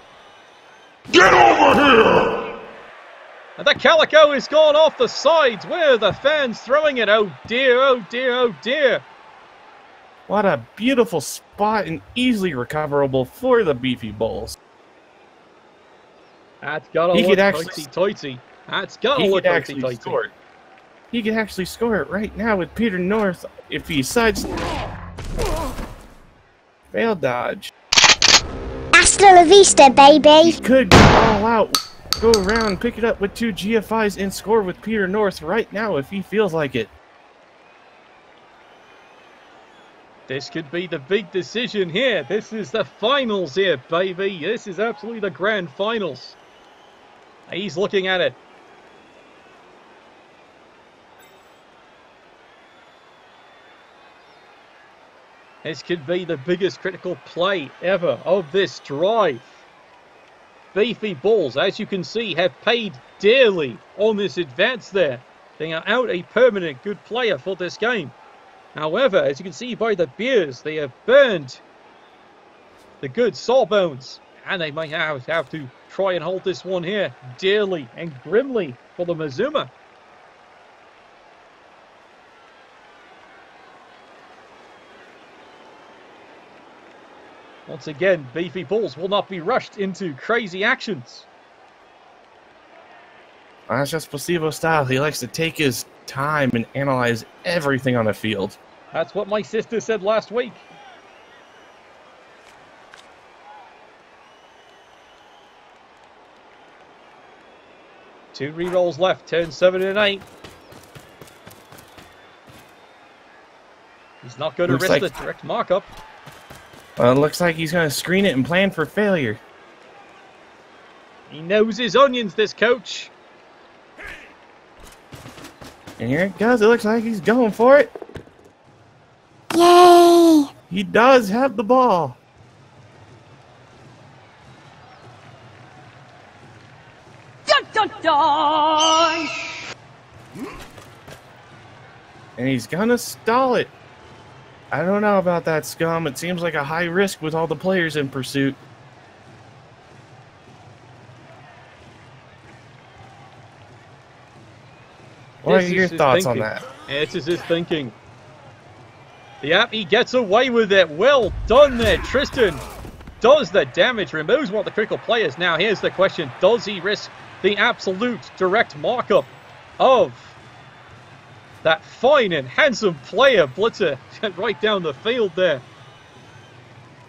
C: Get over here!
A: And the Calico is gone off the sides. Where are the fans throwing it? Oh dear, oh dear, oh dear.
B: What a beautiful spot and easily recoverable for the Beefy Bulls.
A: That's gotta
B: He
A: look
B: could actually-
A: tighty-tighty. That's gotta
B: He
A: look
B: could actually
A: tighty-tighty.
B: score it. He could actually score it right now with Peter North if he sides. Fail dodge.
K: Hasta la vista, baby.
B: He could go all out, go around, pick it up with two GFIs, and score with Peter North right now if he feels like it.
A: This could be the big decision here. This is the finals here, baby. This is absolutely the grand finals. He's looking at it. This could be the biggest critical play ever of this drive. Beefy Bulls, as you can see, have paid dearly on this advance there. They are out a permanent good player for this game. However, as you can see by the beers, they have burned the good sawbones. And they might have, have to try and hold this one here dearly and grimly for the Mazuma. Once again, Beefy balls will not be rushed into crazy actions.
B: That's just placebo style. He likes to take his time and analyze everything on the field.
A: That's what my sister said last week. Two re-rolls left, turn seven and eight. He's not going to risk
B: like-
A: the direct markup.
B: Well, it looks like he's going to screen it and plan for failure.
A: He knows his onions, this coach.
B: And here it goes. It looks like he's going for it.
K: Yay!
B: He does have the ball.
L: Dun, dun, dun.
B: And he's going to stall it. I don't know about that, Scum. It seems like a high risk with all the players in pursuit. What
A: This
B: are your thoughts on that?
A: This is his thinking. Yep, he gets away with it. Well done there, Tristan. Does the damage, removes one of the critical players. Now, here's the question. Does he risk the absolute direct markup of that fine and handsome player, Blitzer, right down the field there?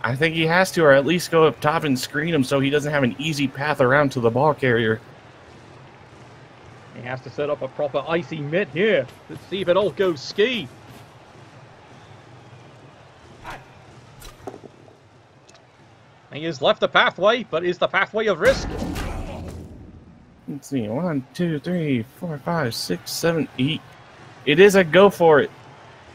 B: I think he has to, or at least go up top and screen him so he doesn't have an easy path around to the ball carrier.
A: He has to set up a proper icy mitt here. Let's see if it all goes ski. He has left the pathway, but is the pathway of risk?
B: Let's see. One, two, three, four, five, six, seven, eight. It is a go for it.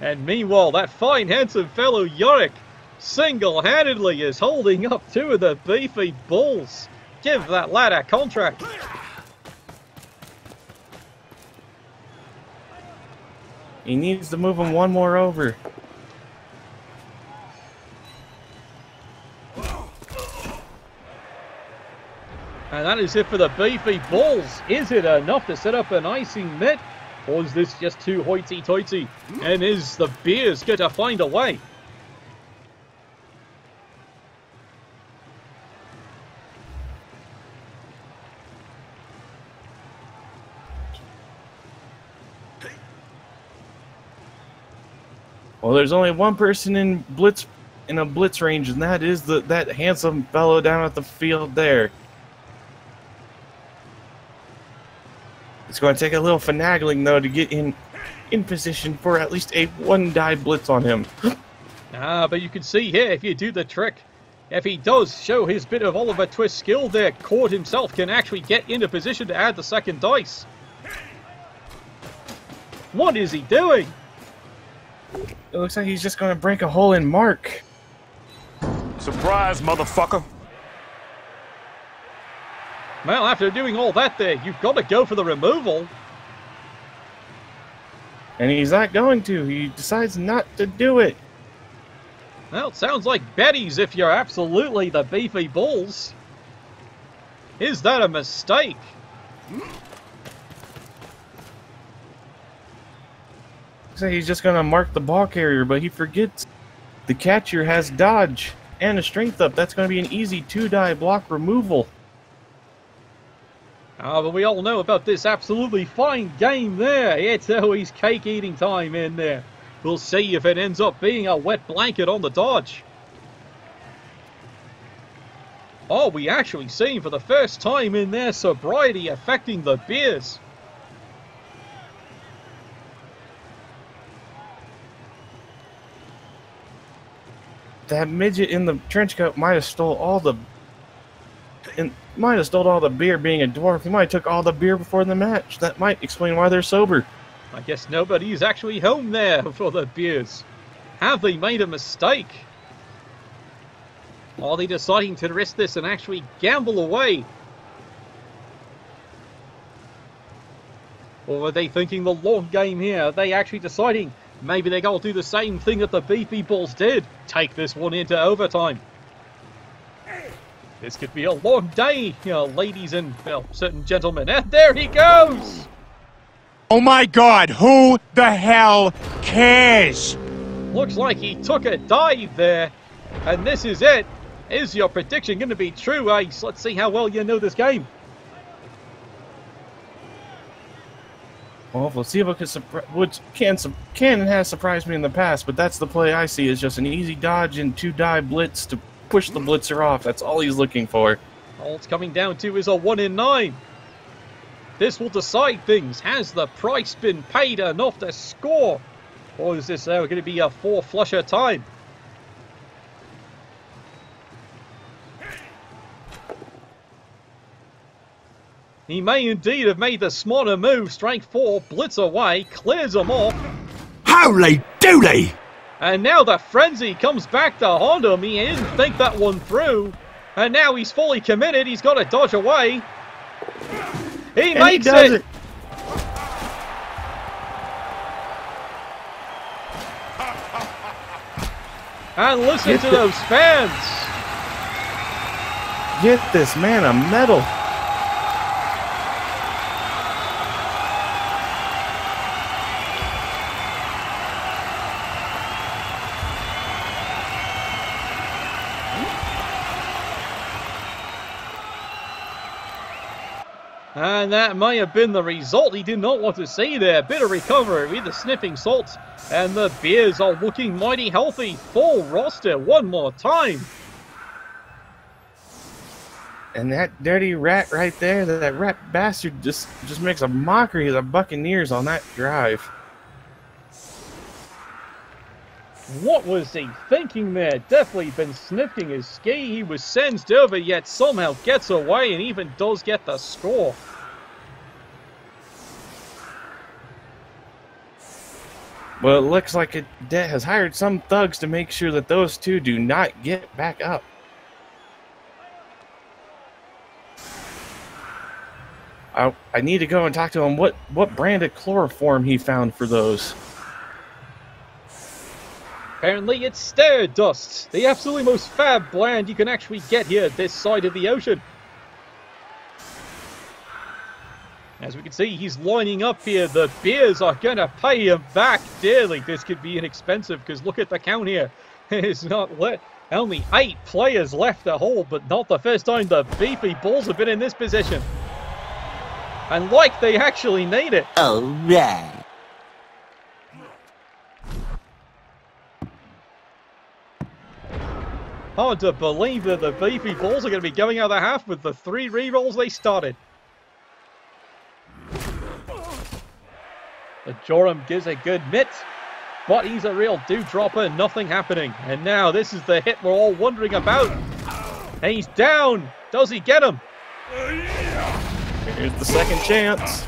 A: And meanwhile, that fine, handsome fellow Yorick single-handedly is holding up two of the beefy bulls. Give that lad a contract.
B: He needs to move him one more over.
A: And that is it for the beefy bulls. Is it enough to set up an icing mitt? Or is this just too hoity-toity? And is the beers going to find a way?
B: Well, there's only one person in blitz in a blitz range, and that is the that handsome fellow down at the field there. It's going to take a little finagling though to get in in position for at least a one die blitz on him.
A: Ah, but you can see here, if you do the trick, if he does show his bit of Oliver Twist skill there, Cord himself can actually get into position to add the second dice. What is he doing?
B: It looks like he's just going to break a hole in Mark.
F: Surprise, motherfucker.
A: Well, after doing all that there, you've got to go for the removal.
B: And he's not going to. He decides not to do it.
A: Well, it sounds like Betty's if you're absolutely the beefy bulls. Is that a mistake?
B: Looks so he's just going to mark the ball carrier, but he forgets the catcher has dodge and a strength up. That's going to be an easy two-die block removal.
A: Ah, but we all know about this absolutely fine game there. It's always cake eating time in there. We'll see if it ends up being a wet blanket on the dodge. Oh, we actually seen for the first time in their sobriety affecting the beers.
B: That midget in the trench coat might have stole all the and might have stole all the beer being a dwarf. He might have took all the beer before the match. That might explain why they're sober.
A: I guess nobody's actually home there for the beers. Have they made a mistake? Are they deciding to risk this and actually gamble away? Or are they thinking the long game here? Are they actually deciding maybe they're going to do the same thing that the Beefy Bulls did? Take this one into overtime. This could be a long day, you know, ladies and, well, certain gentlemen. And there he goes!
F: Oh my god, who the hell cares?
A: Looks like he took a dive there. And this is it. Is your prediction going to be true, Ace? Let's see how well you know this game.
B: Well, Placebo can, surpri- which can, can and has surprised me in the past, but that's the play I see is just an easy dodge and two die blitz to push the blitzer off. That's all he's looking for.
A: All it's coming down to is a 1 in 9. This will decide things. Has the price been paid enough to score? Or is this uh, going to be a four flusher time? He may indeed have made the smarter move. Strike four, blitz away, clears them off.
F: Holy dooly!
A: And now the frenzy comes back to haunt him. He didn't think that one through. And now he's fully committed. He's got to dodge away. He
B: And
A: makes
B: he
A: it.
B: it.
A: And listen
B: Get
A: to
B: the-
A: those fans.
B: Get this man a medal.
A: And that may have been the result he did not want to see there. Bit of recovery with the sniffing salts. And the Bears are looking mighty healthy. Full roster one more time.
B: And that dirty rat right there, that, that rat bastard just just makes a mockery of the Buccaneers on that drive.
A: What was he thinking there? Definitely been sniffing his ski. He was sensed over, yet somehow gets away and even does get the score.
B: Well, it looks like it has hired some thugs to make sure that those two do not get back up. I, I need to go and talk to him. What what brand of chloroform he found for those?
A: Apparently it's stair Stardust, the absolutely most fab brand you can actually get here this side of the ocean. As we can see, he's lining up here. The Bears are going to pay him back dearly. This could be inexpensive because look at the count here. It's not lit. Only eight players left to hold, but not the first time the Beefy Bulls have been in this position. And like they actually need it.
J: Oh, right.
A: Hard to believe that the Beefy balls are going to be going out of the half with the three re-rolls they started. The Joram gives a good mitt, but he's a real dew-dropper, nothing happening. And now this is the hit we're all wondering about. And he's down. Does he get him?
B: Here's the second chance.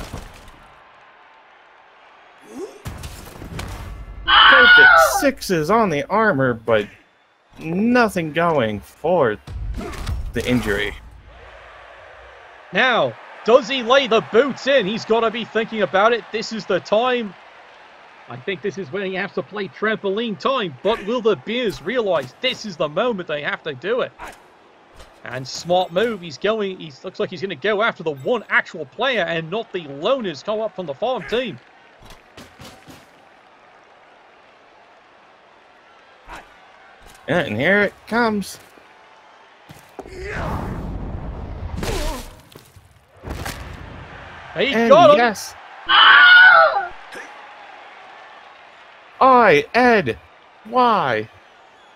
B: Perfect sixes on the armor, but nothing going for the injury.
A: Now, does he lay the boots in? He's got to be thinking about it. This is the time. I think this is when he has to play trampoline time. But will the Bears realize this is the moment they have to do it? And smart move. He's going. He looks like he's going to go after the one actual player and not the loners come up from the farm team.
B: And here it comes.
A: He
B: And
A: got him.
B: yes. I, Ed. Why?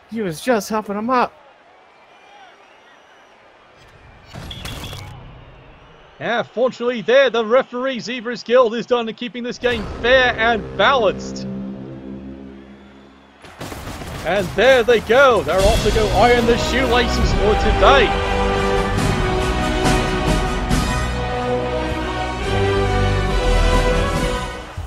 B: He was just helping him up.
A: Yeah, fortunately there, the referee Zebras Guild is done to keeping this game fair and balanced. And there they go. They're off to go iron the shoelaces for today.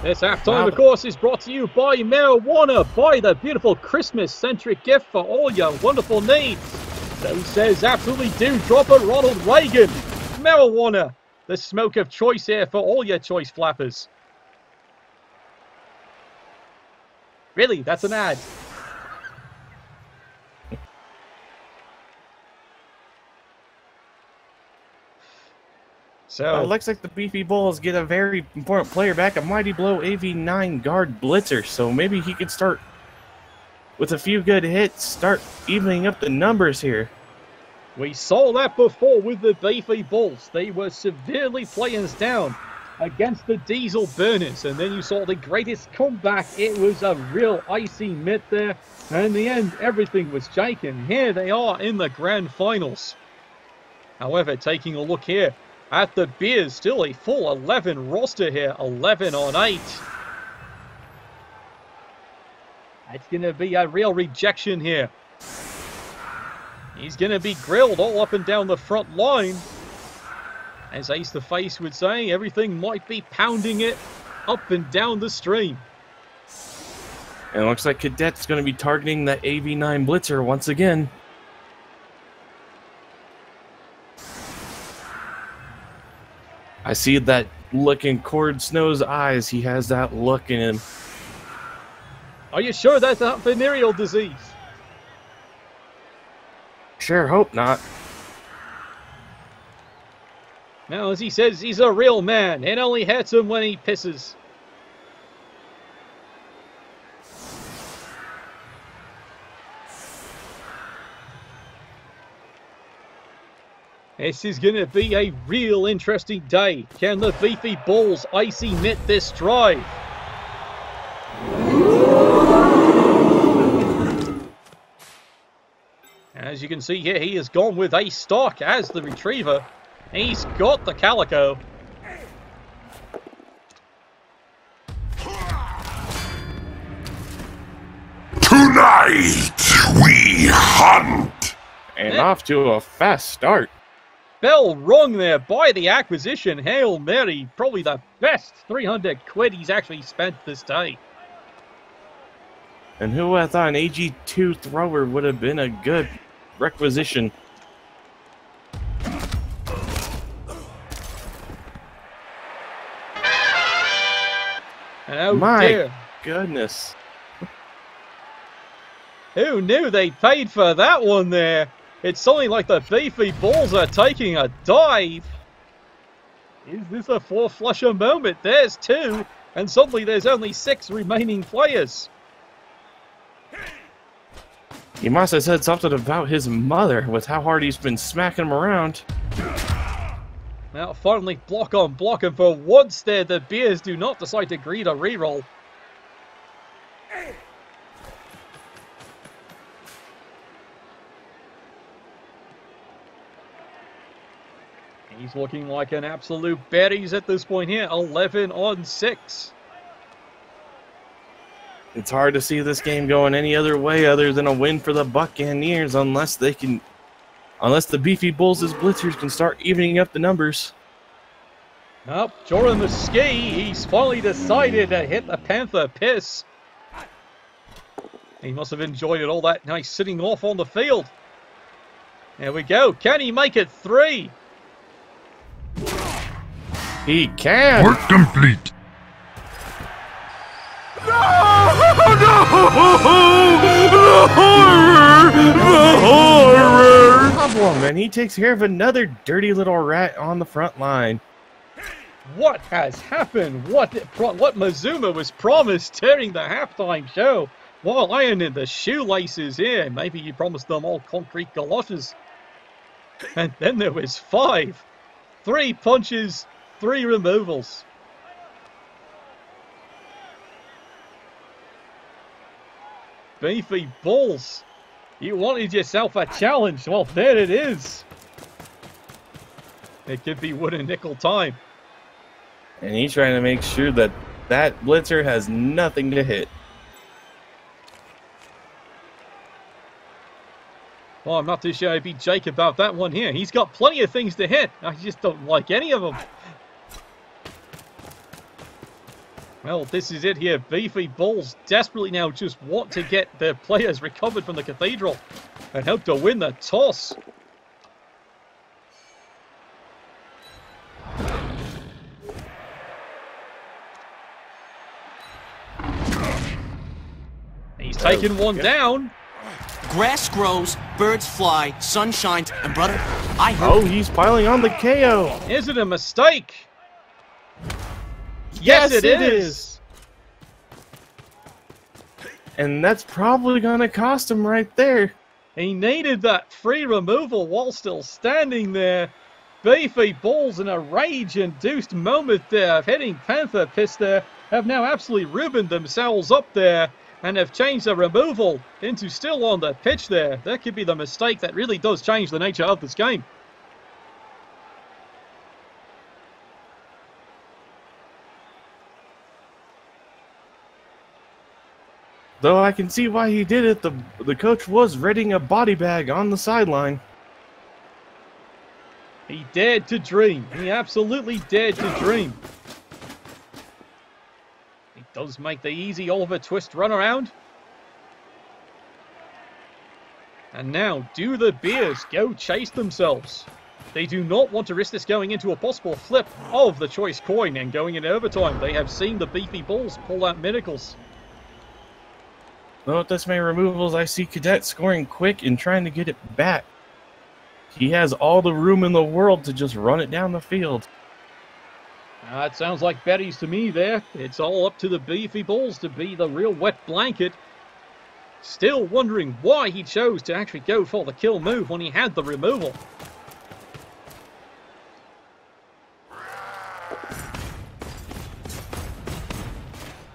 A: This halftime, of course, is brought to you by Marijuana. Buy the beautiful Christmas-centric gift for all your wonderful needs. So says absolutely do drop a Ronald Reagan. Marijuana, the smoke of choice here for all your choice flappers. Really, that's an ad. So
B: Uh, looks like the Beefy Bulls get a very important player back, a Mighty Blow AV9 guard blitzer, so maybe he could start with a few good hits, start evening up the numbers here.
A: We saw that before with the Beefy Bulls. They were severely playing us down against the Diesel Burners. And then you saw the greatest comeback. It was a real icy mitt there. And in the end, everything was shaken. Here they are in the grand finals. However, taking a look here at the Beers, still a full 11 roster here. 11 on 8. It's going to be a real rejection here. He's going to be grilled all up and down the front line. As Ace the Face would say, everything might be pounding it up and down the stream.
B: And it looks like Cadet's going to be targeting that AV9 blitzer once again. I see that look in Cord Snow's eyes. He has that look in him.
A: Are you sure that's not venereal disease?
B: Sure hope not.
A: Now, as he says, he's a real man and only hurts him when he pisses. This is going to be a real interesting day. Can the Beefy Bulls icy mitt this drive? As you can see here, he has gone with a stock as the retriever. He's got the calico.
G: Tonight we hunt.
B: And off to a fast start.
A: Bell rung there by the acquisition. Hail Mary, probably the best 300 quid he's actually spent this day.
B: And who would have thought an AG2 thrower would have been a good requisition?
A: Oh
B: My
A: dear,
B: goodness.
A: who knew they paid for that one there? It's something like the beefy balls are taking a dive. Is this a four flusher moment? There's two, and suddenly there's only six remaining players.
B: He must have said something about his mother with how hard he's been smacking him around.
A: Now finally block on block, and for once there, the Beers do not decide to greet a reroll. He's looking like an absolute betties at this point here. 11 on 6.
B: It's hard to see this game going any other way other than a win for the Buccaneers unless they can unless the beefy bulls blitzers can start evening up the numbers.
A: Up, Jordan the ski. He's finally decided to hit the Panther piss. He must have enjoyed it all that nice sitting off on the field. There we go. Can he make it three?
B: He can.
G: Work complete. No! The horror! The horror!
B: Problem, and he takes care of another dirty little rat on the front line.
A: What has happened? What what Mazuma was promised during the halftime show While ironing the shoelaces here, maybe you promised them all concrete galoshes. And then there was five. Three punches, three removals. Beefy bulls. You wanted yourself a challenge. Well, there it is. It could be wood and nickel time.
B: And he's trying to make sure that that blitzer has nothing to hit.
A: Well, I'm not too sure I'd be Jake about that one here. He's got plenty of things to hit. I just don't like any of them. Well, this is it here. Beefy Bulls desperately now just want to get their players recovered from the cathedral and help to win the toss. He's oh, taking one down.
J: Grass grows, birds fly, sun shines, and brother, I hope...
B: Oh, he's piling on the KO.
A: Is it a mistake?
B: Yes,
A: Yes, it
B: it
A: is.
B: is. And that's probably gonna cost him right there.
A: He needed that free removal while still standing there. Beefy Bulls in a rage-induced moment there of hitting Panther Piss there have now absolutely ruined themselves up there and have changed the removal into still on the pitch there. That could be the mistake that really does change the nature of this game.
B: Though I can see why he did it, the the coach was readying a body bag on the sideline.
A: He dared to dream. He absolutely dared to dream. Does make the easy Oliver Twist run around. And now, do the Beers go chase themselves? They do not want to risk this going into a possible flip of the choice coin and going in overtime. They have seen the beefy bulls pull out miracles.
B: With this many removals, I see Cadet scoring quick and trying to get it back. He has all the room in the world to just run it down the field.
A: Uh, it sounds like Betty's to me there. It's all up to the beefy bulls to be the real wet blanket. Still wondering why he chose to actually go for the kill move when he had the removal.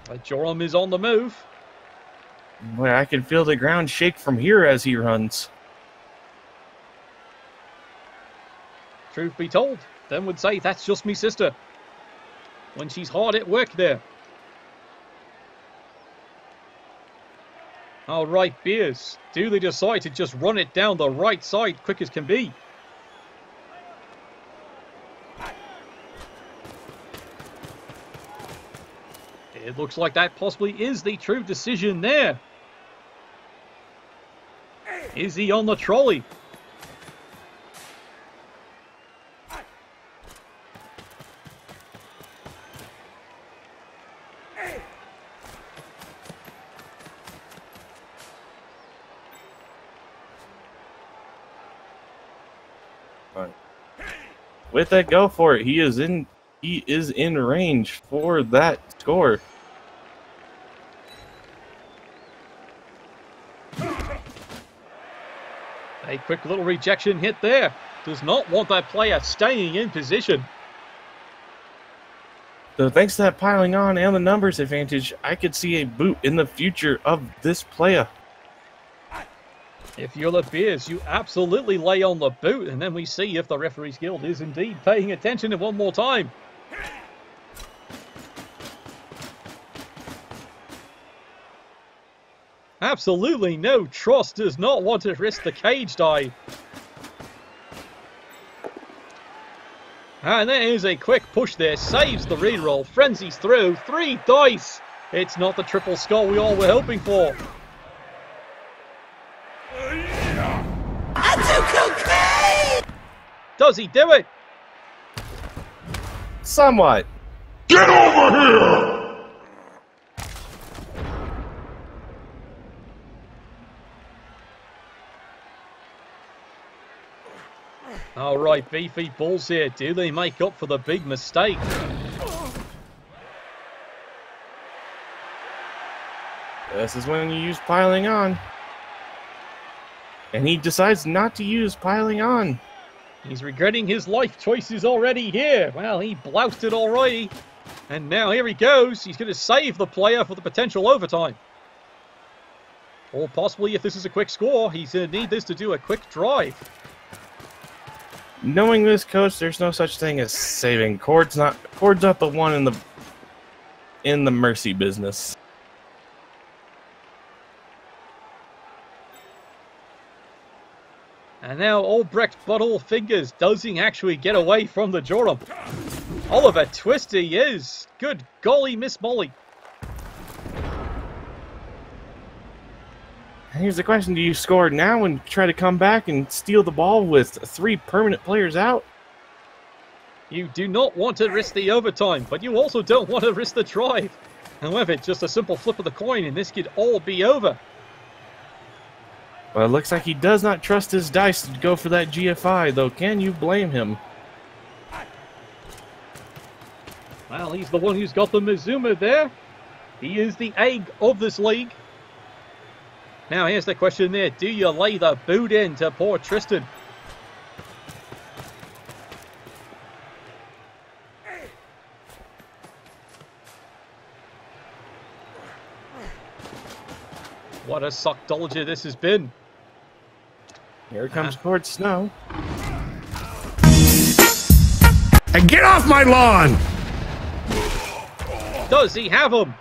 A: But Joram is on the move.
B: Boy, I can feel the ground shake from here as he runs.
A: Truth be told, then would say that's just me sister. When she's hard at work there. All right, Beers. Do they decide to just run it down the right side quick as can be? It looks like that possibly is the true decision there. Is he on the trolley?
B: With that, go for it. He is in. He is in range for that score.
A: A quick little rejection hit there. Does not want that player staying in position.
B: So thanks to that piling on and the numbers advantage, I could see a boot in the future of this player.
A: If you're the Bears, you absolutely lay on the boot, and then we see if the referees guild is indeed paying attention it one more time. Absolutely no trust does not want to risk the cage dive. And there is a quick push there, saves the reroll, frenzies through, three dice. It's not the triple skull we all were hoping for. Does he do it?
B: Somewhat.
F: Get over here!
A: All right, beefy bulls here. Do they make up for the big mistake?
B: This is when you use piling on. And he decides not to use piling on.
A: He's regretting his life choices already here. Well, he bloused it already. And now here he goes. He's going to save the player for the potential overtime. Or possibly, if this is a quick score, he's going to need this to do a quick drive.
B: Knowing this coach, there's no such thing as saving. Cord's not Cord's not the one in the in the mercy business.
A: And now Albrecht all fingers. Does he actually get away from the Jordan? Oliver Twist he is. Good golly, Miss Molly.
B: Here's the question: Do you score now and try to come back and steal the ball with three permanent players out?
A: You do not want to risk the overtime, but you also don't want to risk the drive. However, just a simple flip of the coin and this could all be over.
B: Well, it looks like he does not trust his dice to go for that GFI, though. Can you blame him?
A: Well, he's the one who's got the Mazuma there. He is the egg of this league. Now, here's the question there. Do you lay the boot in to poor Tristan? What a sockdology this has been.
B: Here comes Cord Snow.
F: And get off my lawn!
A: Does he have him?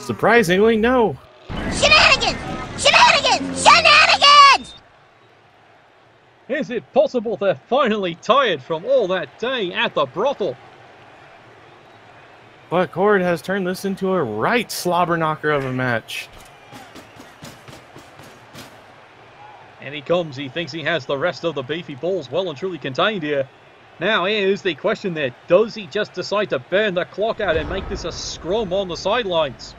B: Surprisingly, no.
K: Shenanigans! Shenanigans! Shenanigans!
A: Is it possible they're finally tired from all that day at the brothel?
B: But Cord has turned this into a right slobber knocker of a match.
A: And he comes, he thinks he has the rest of the beefy bulls well and truly contained here. Now here's the question there. Does he just decide to burn the clock out and make this a scrum on the sidelines?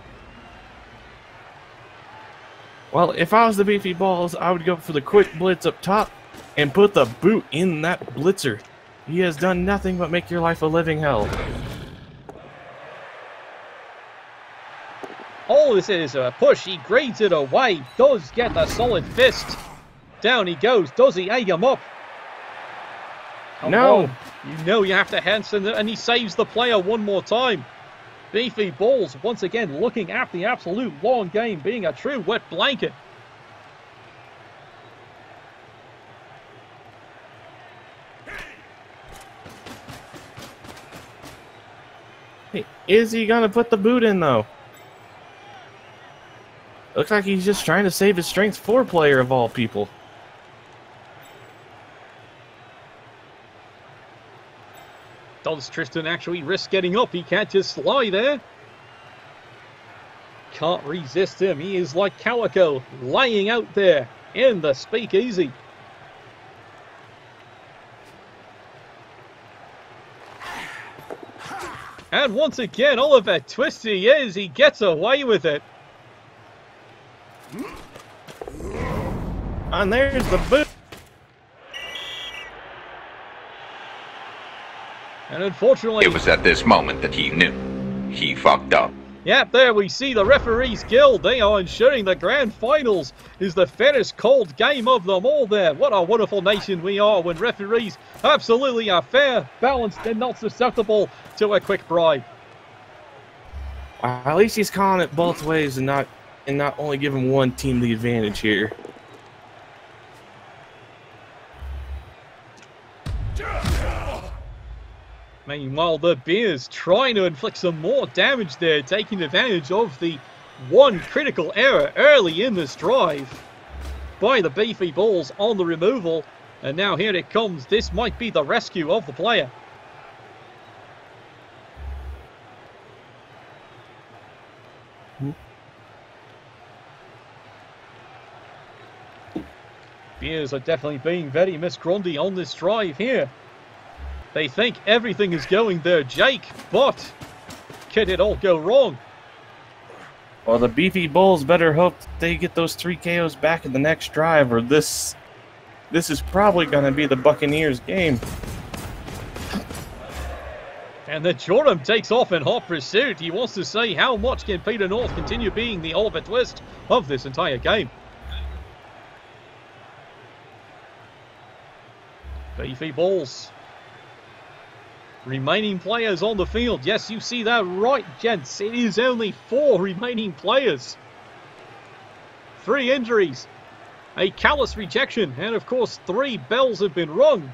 B: Well, if I was the beefy bulls, I would go for the quick blitz up top and put the boot in that blitzer. He has done nothing but make your life a living hell.
A: All this is a push. He grades it away. Does get the solid fist. Down he goes. Does he egg him up? Come
B: No.
A: on. You know you have to Hanson and he saves the player one more time. Beefy Bulls once again looking at the absolute long game, being a true wet blanket.
B: Hey, is he gonna put the boot in though? Looks like he's just trying to save his strength four player of all people.
A: Does Tristan actually risk getting up? He can't just lie there. Eh? Can't resist him. He is like Calico, laying out there in the speakeasy. And once again, Oliver Twisty is. He gets away with it.
B: And there's the boot.
A: And unfortunately,
M: It was at this moment that he knew. He fucked up.
A: Yep, there we see the Referees Guild. They are ensuring the grand finals is the fairest cold game of them all there. What a wonderful nation we are when referees absolutely are fair, balanced, and not susceptible to a quick bribe.
B: Uh, at least he's calling it both ways and not and not only giving one team the advantage here.
A: Meanwhile, the Bears trying to inflict some more damage there, taking advantage of the one critical error early in this drive by the Beefy Bulls on the removal. And now here it comes. This might be the rescue of the player. Bears are definitely being very Miss Grundy on this drive here. They think everything is going their Jake, but could it all go wrong?
B: Well, the beefy bulls better hope they get those three KOs back in the next drive, or this this is probably going to be the Buc-Can-Beers game.
A: And the Joram takes off in hot pursuit. He wants to see how much can Peter North continue being the Oliver Twist of this entire game. Beefy bulls. Remaining players on the field. Yes, you see that right, gents. It is only four remaining players. Three injuries. A callous rejection. And of course, three bells have been rung.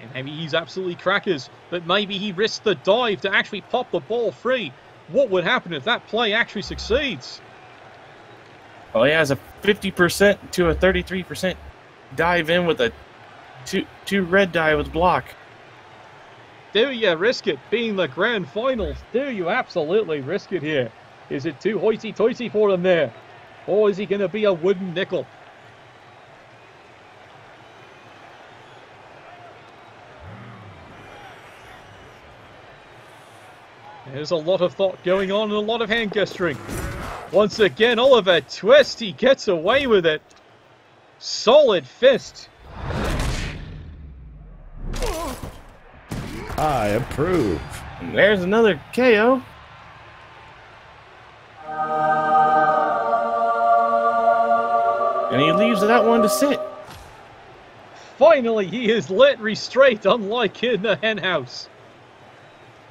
A: And maybe he's absolutely crackers, but maybe he risks the dive to actually pop the ball free. What would happen if that play actually succeeds?
B: Well, he has a 50% to a 33% dive in with a two, two red die with block.
A: Do you risk it being the grand finals? Do you absolutely risk it here? Is it too hoity-toity for him there? Or is he going to be a wooden nickel? There's a lot of thought going on and a lot of hand gesturing. Once again, Oliver Twist, he gets away with it. Solid fist.
N: I approve.
B: And there's another KO. And he leaves that one to sit.
A: Finally, he is let restraint, unlike in the henhouse.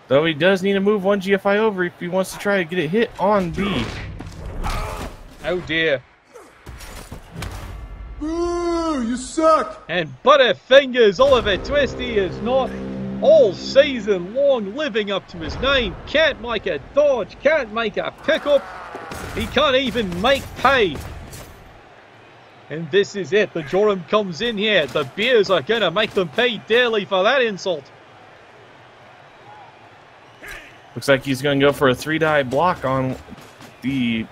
B: Though he does need to move one GFI over if he wants to try to get it hit on B.
A: Oh dear.
O: Boo! You suck!
A: And butter Butterfingers Oliver Twisty is not all season long living up to his name. Can't make a dodge, can't make a pickup. He can't even make pay. And this is it. The Joram comes in here. The beers are going to make them pay dearly for that insult.
B: Looks like he's going to go for a three die block on the.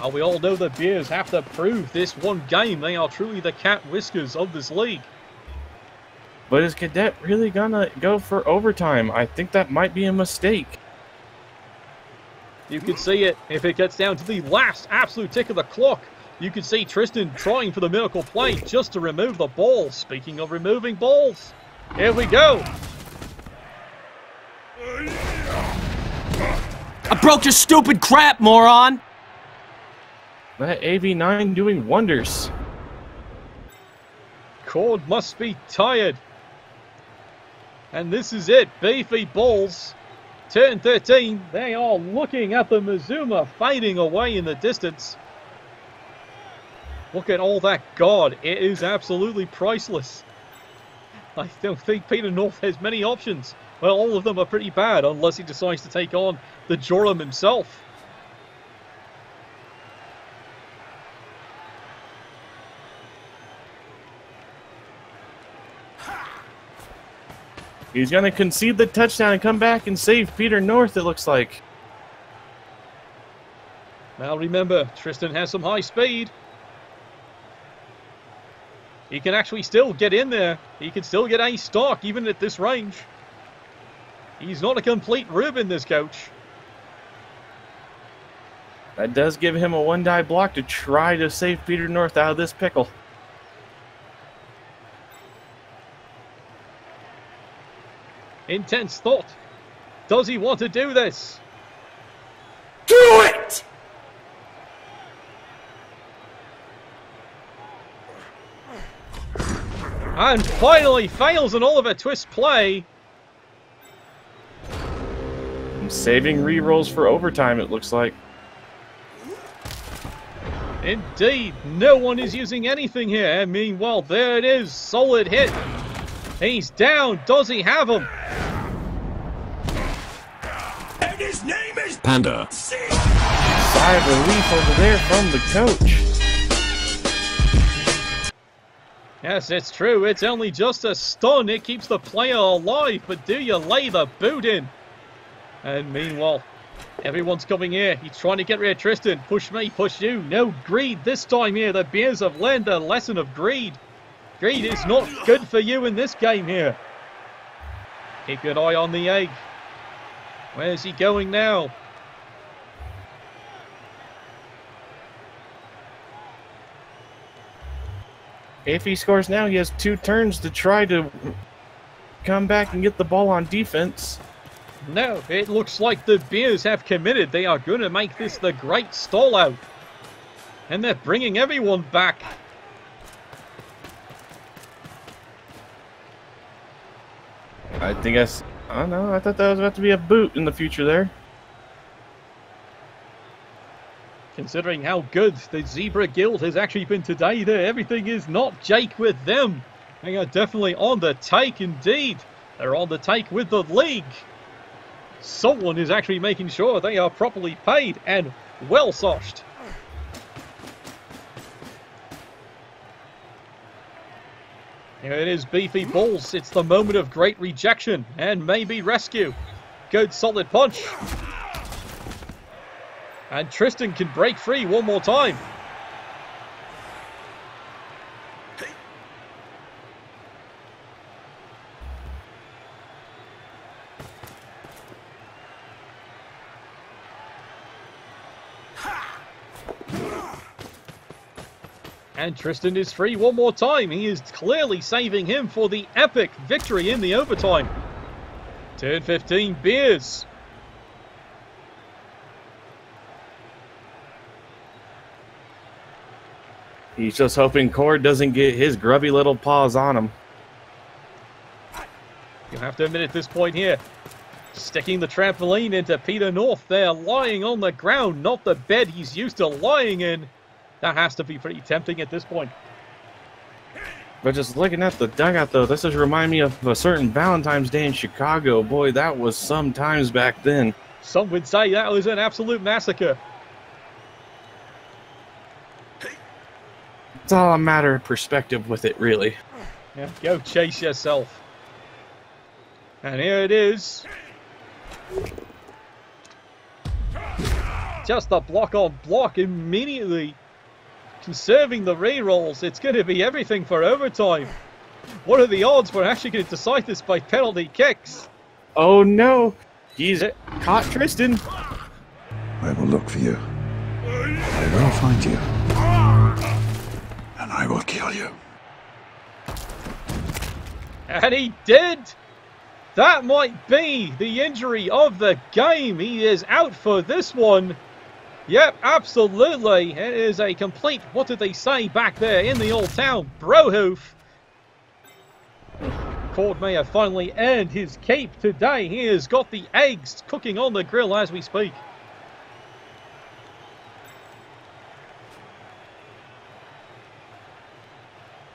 A: Well, we all know the Bears have to prove this one game they are truly the cat whiskers of this league.
B: But is Cadet really going to go for overtime? I think that might be a mistake.
A: You can see it if it gets down to the last absolute tick of the clock. You can see Tristan trying for the miracle play just to remove the ball. Speaking of removing balls, here we go.
J: I broke your stupid crap, moron!
B: That AV9 doing wonders.
A: Cord must be tired. And this is it. Beefy bulls. Turn 13, they are looking at the Mazuma fading away in the distance. Look at all that God. It is absolutely priceless. I don't think Peter North has many options. Well, all of them are pretty bad unless he decides to take on the Joram himself.
B: He's going to concede the touchdown and come back and save Peter North, it looks like.
A: Now remember, Tristan has some high speed. He can actually still get in there. He can still get a stock even at this range. He's not a complete rib in this coach.
B: That does give him a one die block to try to save Peter North out of this pickle.
A: Intense thought. Does he want to do this?
I: Do it!
A: And finally fails an Oliver Twist play.
B: I'm Saving rerolls for overtime, it looks like.
A: Indeed, no one is using anything here. And meanwhile, there it is. Solid hit. He's down. Does he have him?
I: And his name is
N: Panda.
B: Sigh of relief over there from the coach.
A: Yes, it's true. It's only just a stun. It keeps the player alive. But do you lay the boot in? And meanwhile, everyone's coming here. He's trying to get rid of Tristan. Push me, push you. No greed this time here. The Bears have learned a lesson of greed. Greed is not good for you in this game here. Keep an eye on the egg. Where's he going now?
B: If he scores now, he has two turns to try to come back and get the ball on defense.
A: No, it looks like the Bears have committed. They are going to make this the great stall out. And they're bringing everyone back.
B: I think I. s- Oh no, I thought that was about to be a boot in the future there.
A: Considering how good the Zebra Guild has actually been today there, everything is not Jake with them. They are definitely on the take indeed. They're on the take with the league. Someone is actually making sure they are properly paid and well soshed. Here it is, Beefy Bulls. It's the moment of great rejection and maybe rescue. Good solid punch. And Tristan can break free one more time. And Tristan is free one more time. He is clearly saving him for the epic victory in the overtime. Turn 15 Beers.
B: He's just hoping Cord doesn't get his grubby little paws on him.
A: You'll have to admit at this point here, sticking the trampoline into Peter North there, lying on the ground, not the bed he's used to lying in. That has to be pretty tempting at this point.
B: But just looking at the dugout, though, this does remind me of a certain Valentine's Day in Chicago. Boy, that was some times back then.
A: Some would say that was an absolute massacre.
B: It's all a matter of perspective with it, really.
A: Yeah, go chase yourself. And here it is. Just the block on block immediately. Conserving the re-rolls. It's going to be everything for overtime. What are the odds we're actually going to decide this by penalty kicks?
B: Oh no! He's caught Tristan.
N: I will look for you. I will find you. Will kill you.
A: And he did! That might be the injury of the game. He is out for this one. Yep, absolutely. It is a complete, what did they say back there in the old town? Brohoof. Cord may have finally earned his cape today. He has got the eggs cooking on the grill as we speak.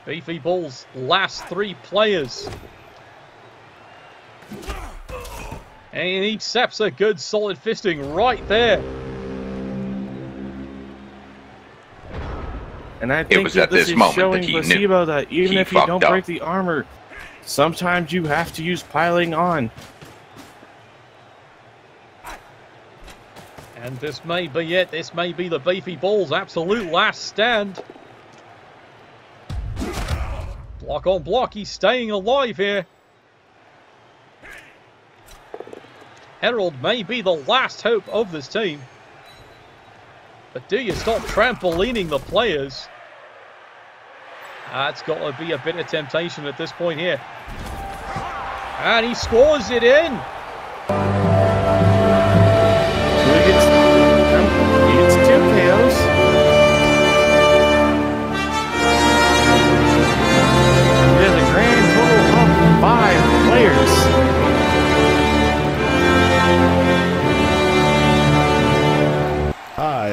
A: Beefy Bulls last three players. And he accepts a good solid fisting right there.
B: And I think
M: was
B: that
M: at
B: this
M: this
B: is
M: moment that
B: showing
M: he knew.
B: Placebo that even
M: He
B: if you don't
M: up.
B: break the armor, sometimes you have to use piling on.
A: And this may be it. This may be the Beefy Bulls' absolute last stand. Block on block. He's staying alive here. Herald may be the last hope of this team. But do you stop trampolining the players? That's got to be a bit of temptation at this point here. And he scores it in.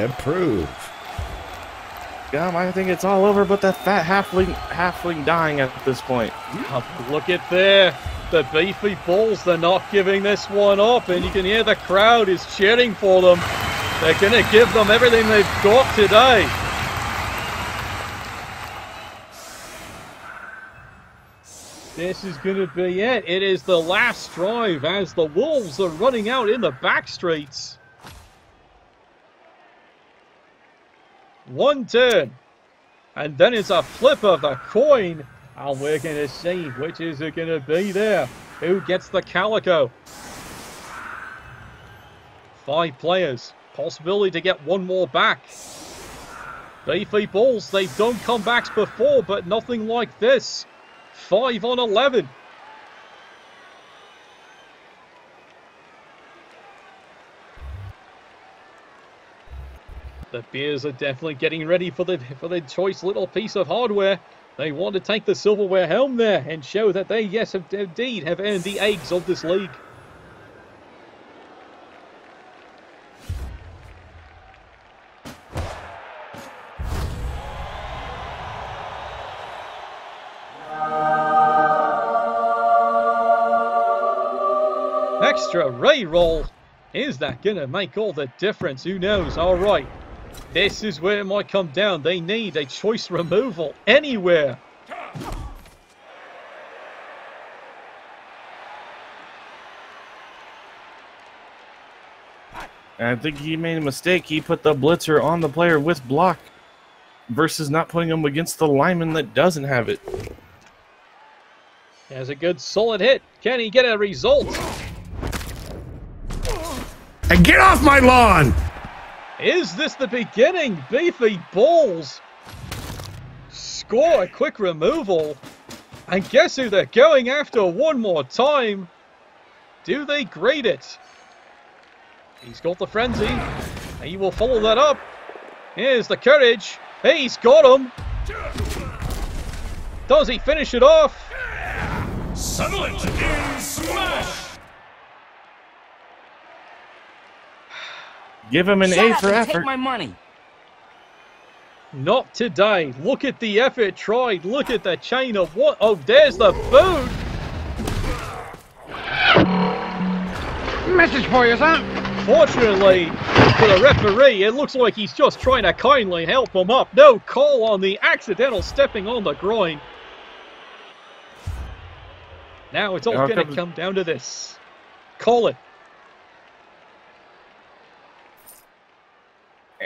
N: I approve.
B: Gum, I think it's all over but the fat halfling halfling dying at this point.
A: Look at there. The beefy bulls, they're not giving this one up, and you can hear the crowd is cheering for them. They're going to give them everything they've got today. This is going to be it. It is the last drive as the Wolves are running out in the back streets. One turn. And then it's a flip of the coin. And we're going to see which is it going to be there. Who gets the calico? Five players. Possibility to get one more back. Beefy bulls. They've done comebacks before, but nothing like this. 5 on 11. The Bears are definitely getting ready for the for their choice little piece of hardware. They want to take the silverware home there and show that they, yes, have, indeed have earned the eggs of this league. Extra re-roll. Is that going to make all the difference? Who knows? All right. This is where it might come down. They need a choice removal anywhere.
B: I think he made a mistake. He put the blitzer on the player with block versus not putting him against the lineman that doesn't have it.
A: Has a good solid hit. Can he get a result?
I: And get off my lawn!
A: Is this the beginning? Beefy bulls. Score a quick removal. And guess who they're going after one more time? Do they grade it? He's got the frenzy. He will follow that up. Here's the courage. He's got him. Does he finish it off?
I: Sunderland in smash!
B: Give him an
J: Shut
B: A
J: up
B: for
J: and
B: effort.
J: Take my money.
A: Not today. Look at the effort tried. Look at the chain of what? Oh, there's the food.
F: Message for you, sir.
A: Fortunately for the referee, it looks like he's just trying to kindly help him up. No call on the accidental stepping on the groin. Now it's all
B: Now
A: going to
B: comes-
A: come down to this. Call it.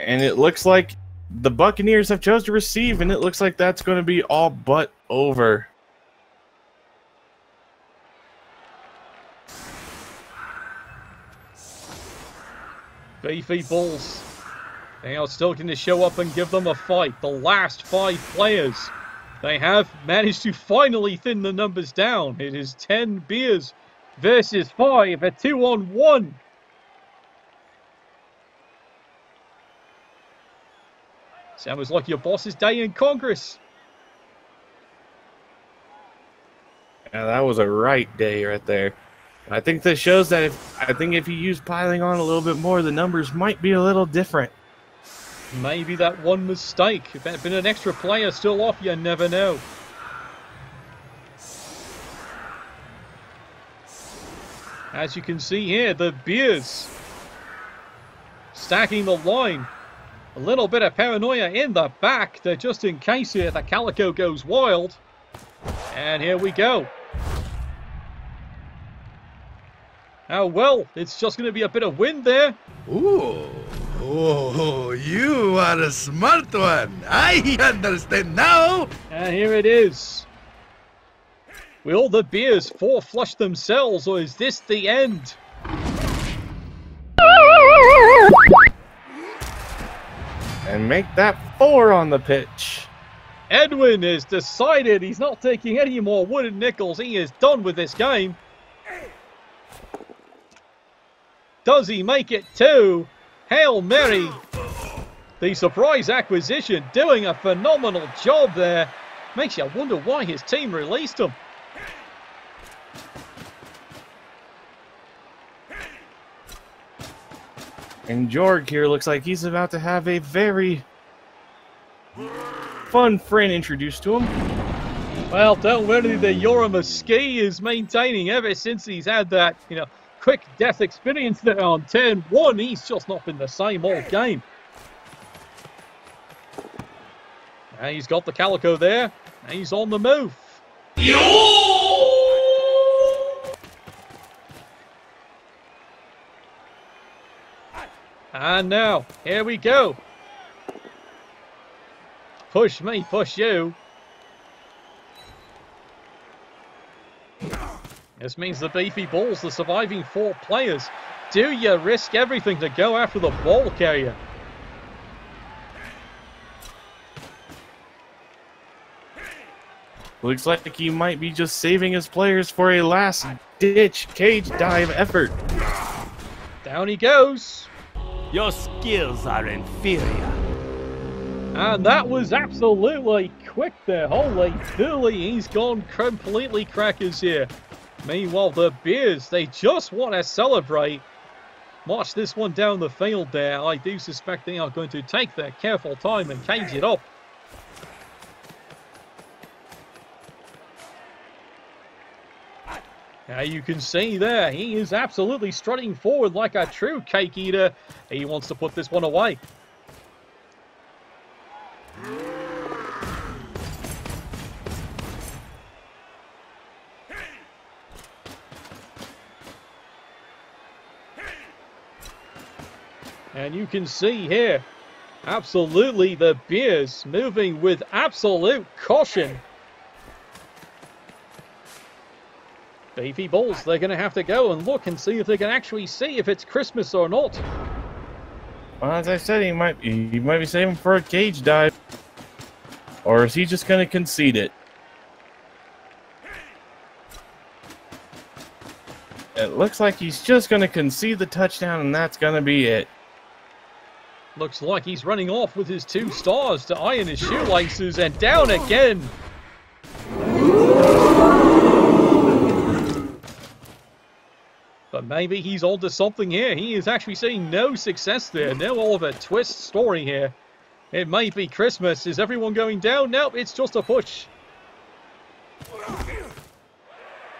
B: And it looks like the Buc-Can-Beers have chose to receive, and it looks like that's going to be all but over.
A: Beefy Bulls. They are still going to show up and give them a fight. The last five players. They have managed to finally thin the numbers down. It is 10 beers versus 5, a 2 on 1. Sounds like your boss's day in Congress.
B: Yeah, that was a right day right there. I think this shows that if I think if you use piling on a little bit more, the numbers might be a little different.
A: Maybe that one mistake. If there had been an extra player still off, you never know. As you can see here, the beers stacking the line. A little bit of paranoia in the back, there just in case here the Calico goes wild. And here we go. Oh well, it's just going to be a bit of wind there.
P: Ooh, oh, you are a smart one. I understand now.
A: And here it is. Will the beers four flush themselves, or is this the end?
B: And make that four on the pitch.
A: Edwin has decided he's not taking any more wooden nickels. He is done with this game. Does he make it two? Hail Mary. The surprise acquisition doing a phenomenal job there. Makes you wonder why his team released him.
B: And Jorg here looks like he's about to have a very fun friend introduced to him.
A: Well, don't worry, the Yorima ski is maintaining ever since he's had that, you know, quick death experience there on turn one. He's just not been the same all game. And he's got the calico there. And he's on the move. And now, here we go. Push me, push you. This means the beefy bull's the surviving four players. Do you risk everything to go after the ball carrier?
B: Looks like he might be just saving his players for a last-ditch cage dive effort.
A: Down he goes.
Q: Your skills are inferior.
A: And that was absolutely quick there. Holy dooly, he's gone completely crackers here. Meanwhile, the Bears, they just want to celebrate. March this one down the field there. I do suspect they are going to take their careful time and cage it up. Now you can see there, he is absolutely strutting forward like a true cake eater. He wants to put this one away. And you can see here, absolutely the Bears moving with absolute caution. Beefy Bulls, they're going to have to go and look and see if they can actually see if it's Christmas or not.
B: Well, as I said, he might he might be saving for a cage dive, or is he just going to concede it? It looks like he's just going to concede the touchdown, and that's going to be it.
A: Looks like he's running off with his two stars to iron his shoelaces, and down again. Maybe he's onto something here. He is actually seeing no success there. No Oliver Twist story here. It may be Christmas. Is everyone going down? Nope, it's just a push.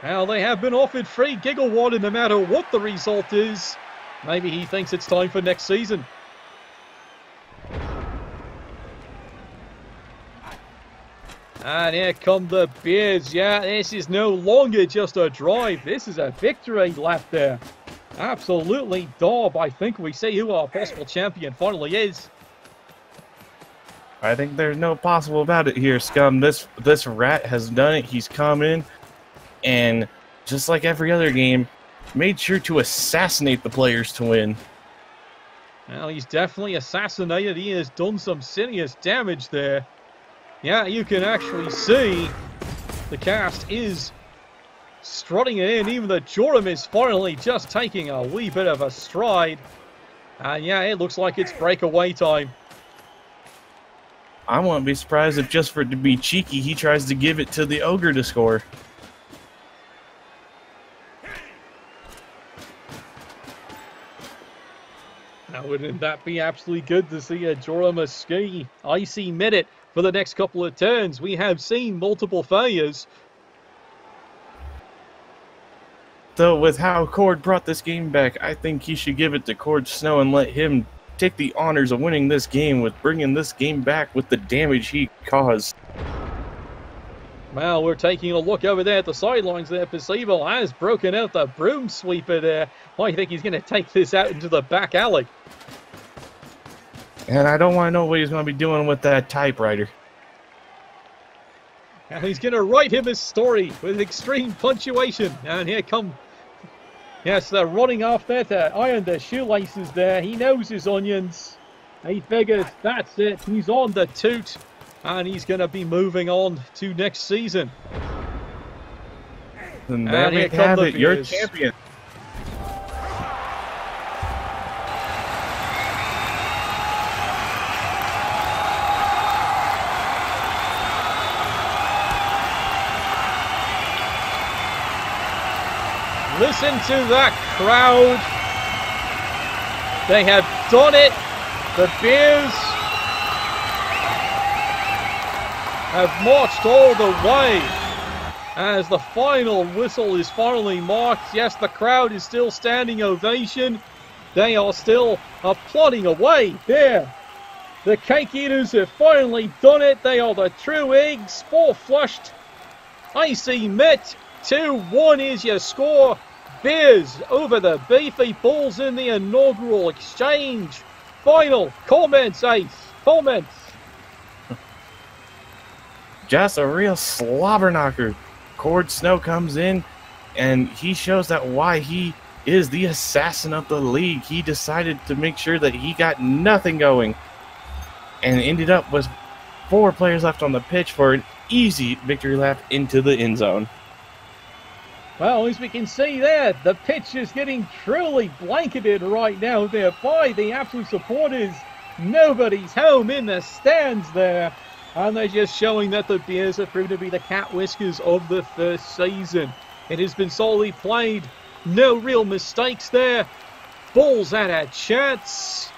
A: Now, they have been offered free Giggle Water no matter what the result is. Maybe he thinks it's time for next season. And here come the Bears. Yeah, this is no longer just a drive. This is a victory lap there. Absolutely daub. I think we see who our possible champion finally is.
B: I think there's no possible about it here, Scum. This this rat has done it. He's come in and just like every other game, made sure to assassinate the players to win.
A: Well, he's definitely assassinated. He has done some serious damage there. Yeah, you can actually see the cast is strutting it in. Even the Joram is finally just taking a wee bit of a stride. And yeah, it looks like it's breakaway time.
B: I wouldn't be surprised if just for it to be cheeky, he tries to give it to the Ogre to score.
A: Now, wouldn't that be absolutely good to see a Joram ski icy minute for the next couple of turns? We have seen multiple failures.
B: Though, with how Cord brought this game back, I think he should give it to Cord Snow and let him take the honors of winning this game with bringing this game back with the damage he caused.
A: Well, we're taking a look over there at the sidelines there. Percival has broken out the broom sweeper there. I think he's going to take this out into the back alley.
B: And I don't want to know what he's going to be doing with that typewriter.
A: And he's going to write him his story with extreme punctuation. And here come... Yes, they're running off there to iron their shoelaces there. He knows his onions. He figures that's it. He's on the toot. And he's going to be moving on to next season.
B: And there and we have it, your champion.
A: Listen to that crowd. They have done it. The Bears have marched all the way. As the final whistle is finally marked, yes, the crowd is still standing ovation. They are still applauding away there. The cake eaters have finally done it. They are the true eggs, four flushed. Icy Met, 2-1 is your score. Bears over the Beefy bulls in the inaugural exchange. Final comments, Ace. Comments.
B: Just a real slobber knocker. Cord Snow comes in and he shows that why he is the assassin of the league. He decided to make sure that he got nothing going and ended up with four players left on the pitch for an easy victory lap into the end zone.
A: Well, as we can see there, the pitch is getting truly blanketed right now there by the absolute supporters. Nobody's home in the stands there. And they're just showing that the Bears have proven to be the cat whiskers of the first season. It has been solely played. No real mistakes there. Balls at a chance.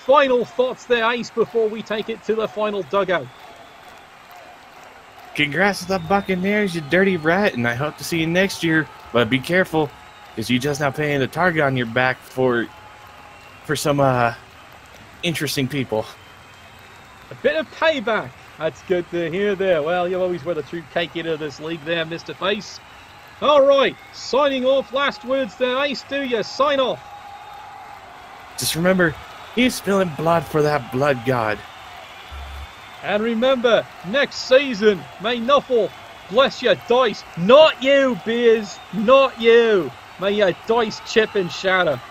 A: Final thoughts there, Ace, before we take it to the final dugout.
B: Congrats to the Buc-Can-Beers, you dirty rat, and I hope to see you next year. But be careful, because you just now paying the target on your back for for some uh interesting people.
A: A bit of payback. That's good to hear there. Well, you always were the true cake eater of this league there, Mr. Face. All right, signing off. Last words there, Ace. Do you sign off?
B: Just remember, he's spilling blood for that blood god.
A: And remember, next season, may Nuffle bless your dice. Not you, Beers. Not you. May your dice chip and shatter.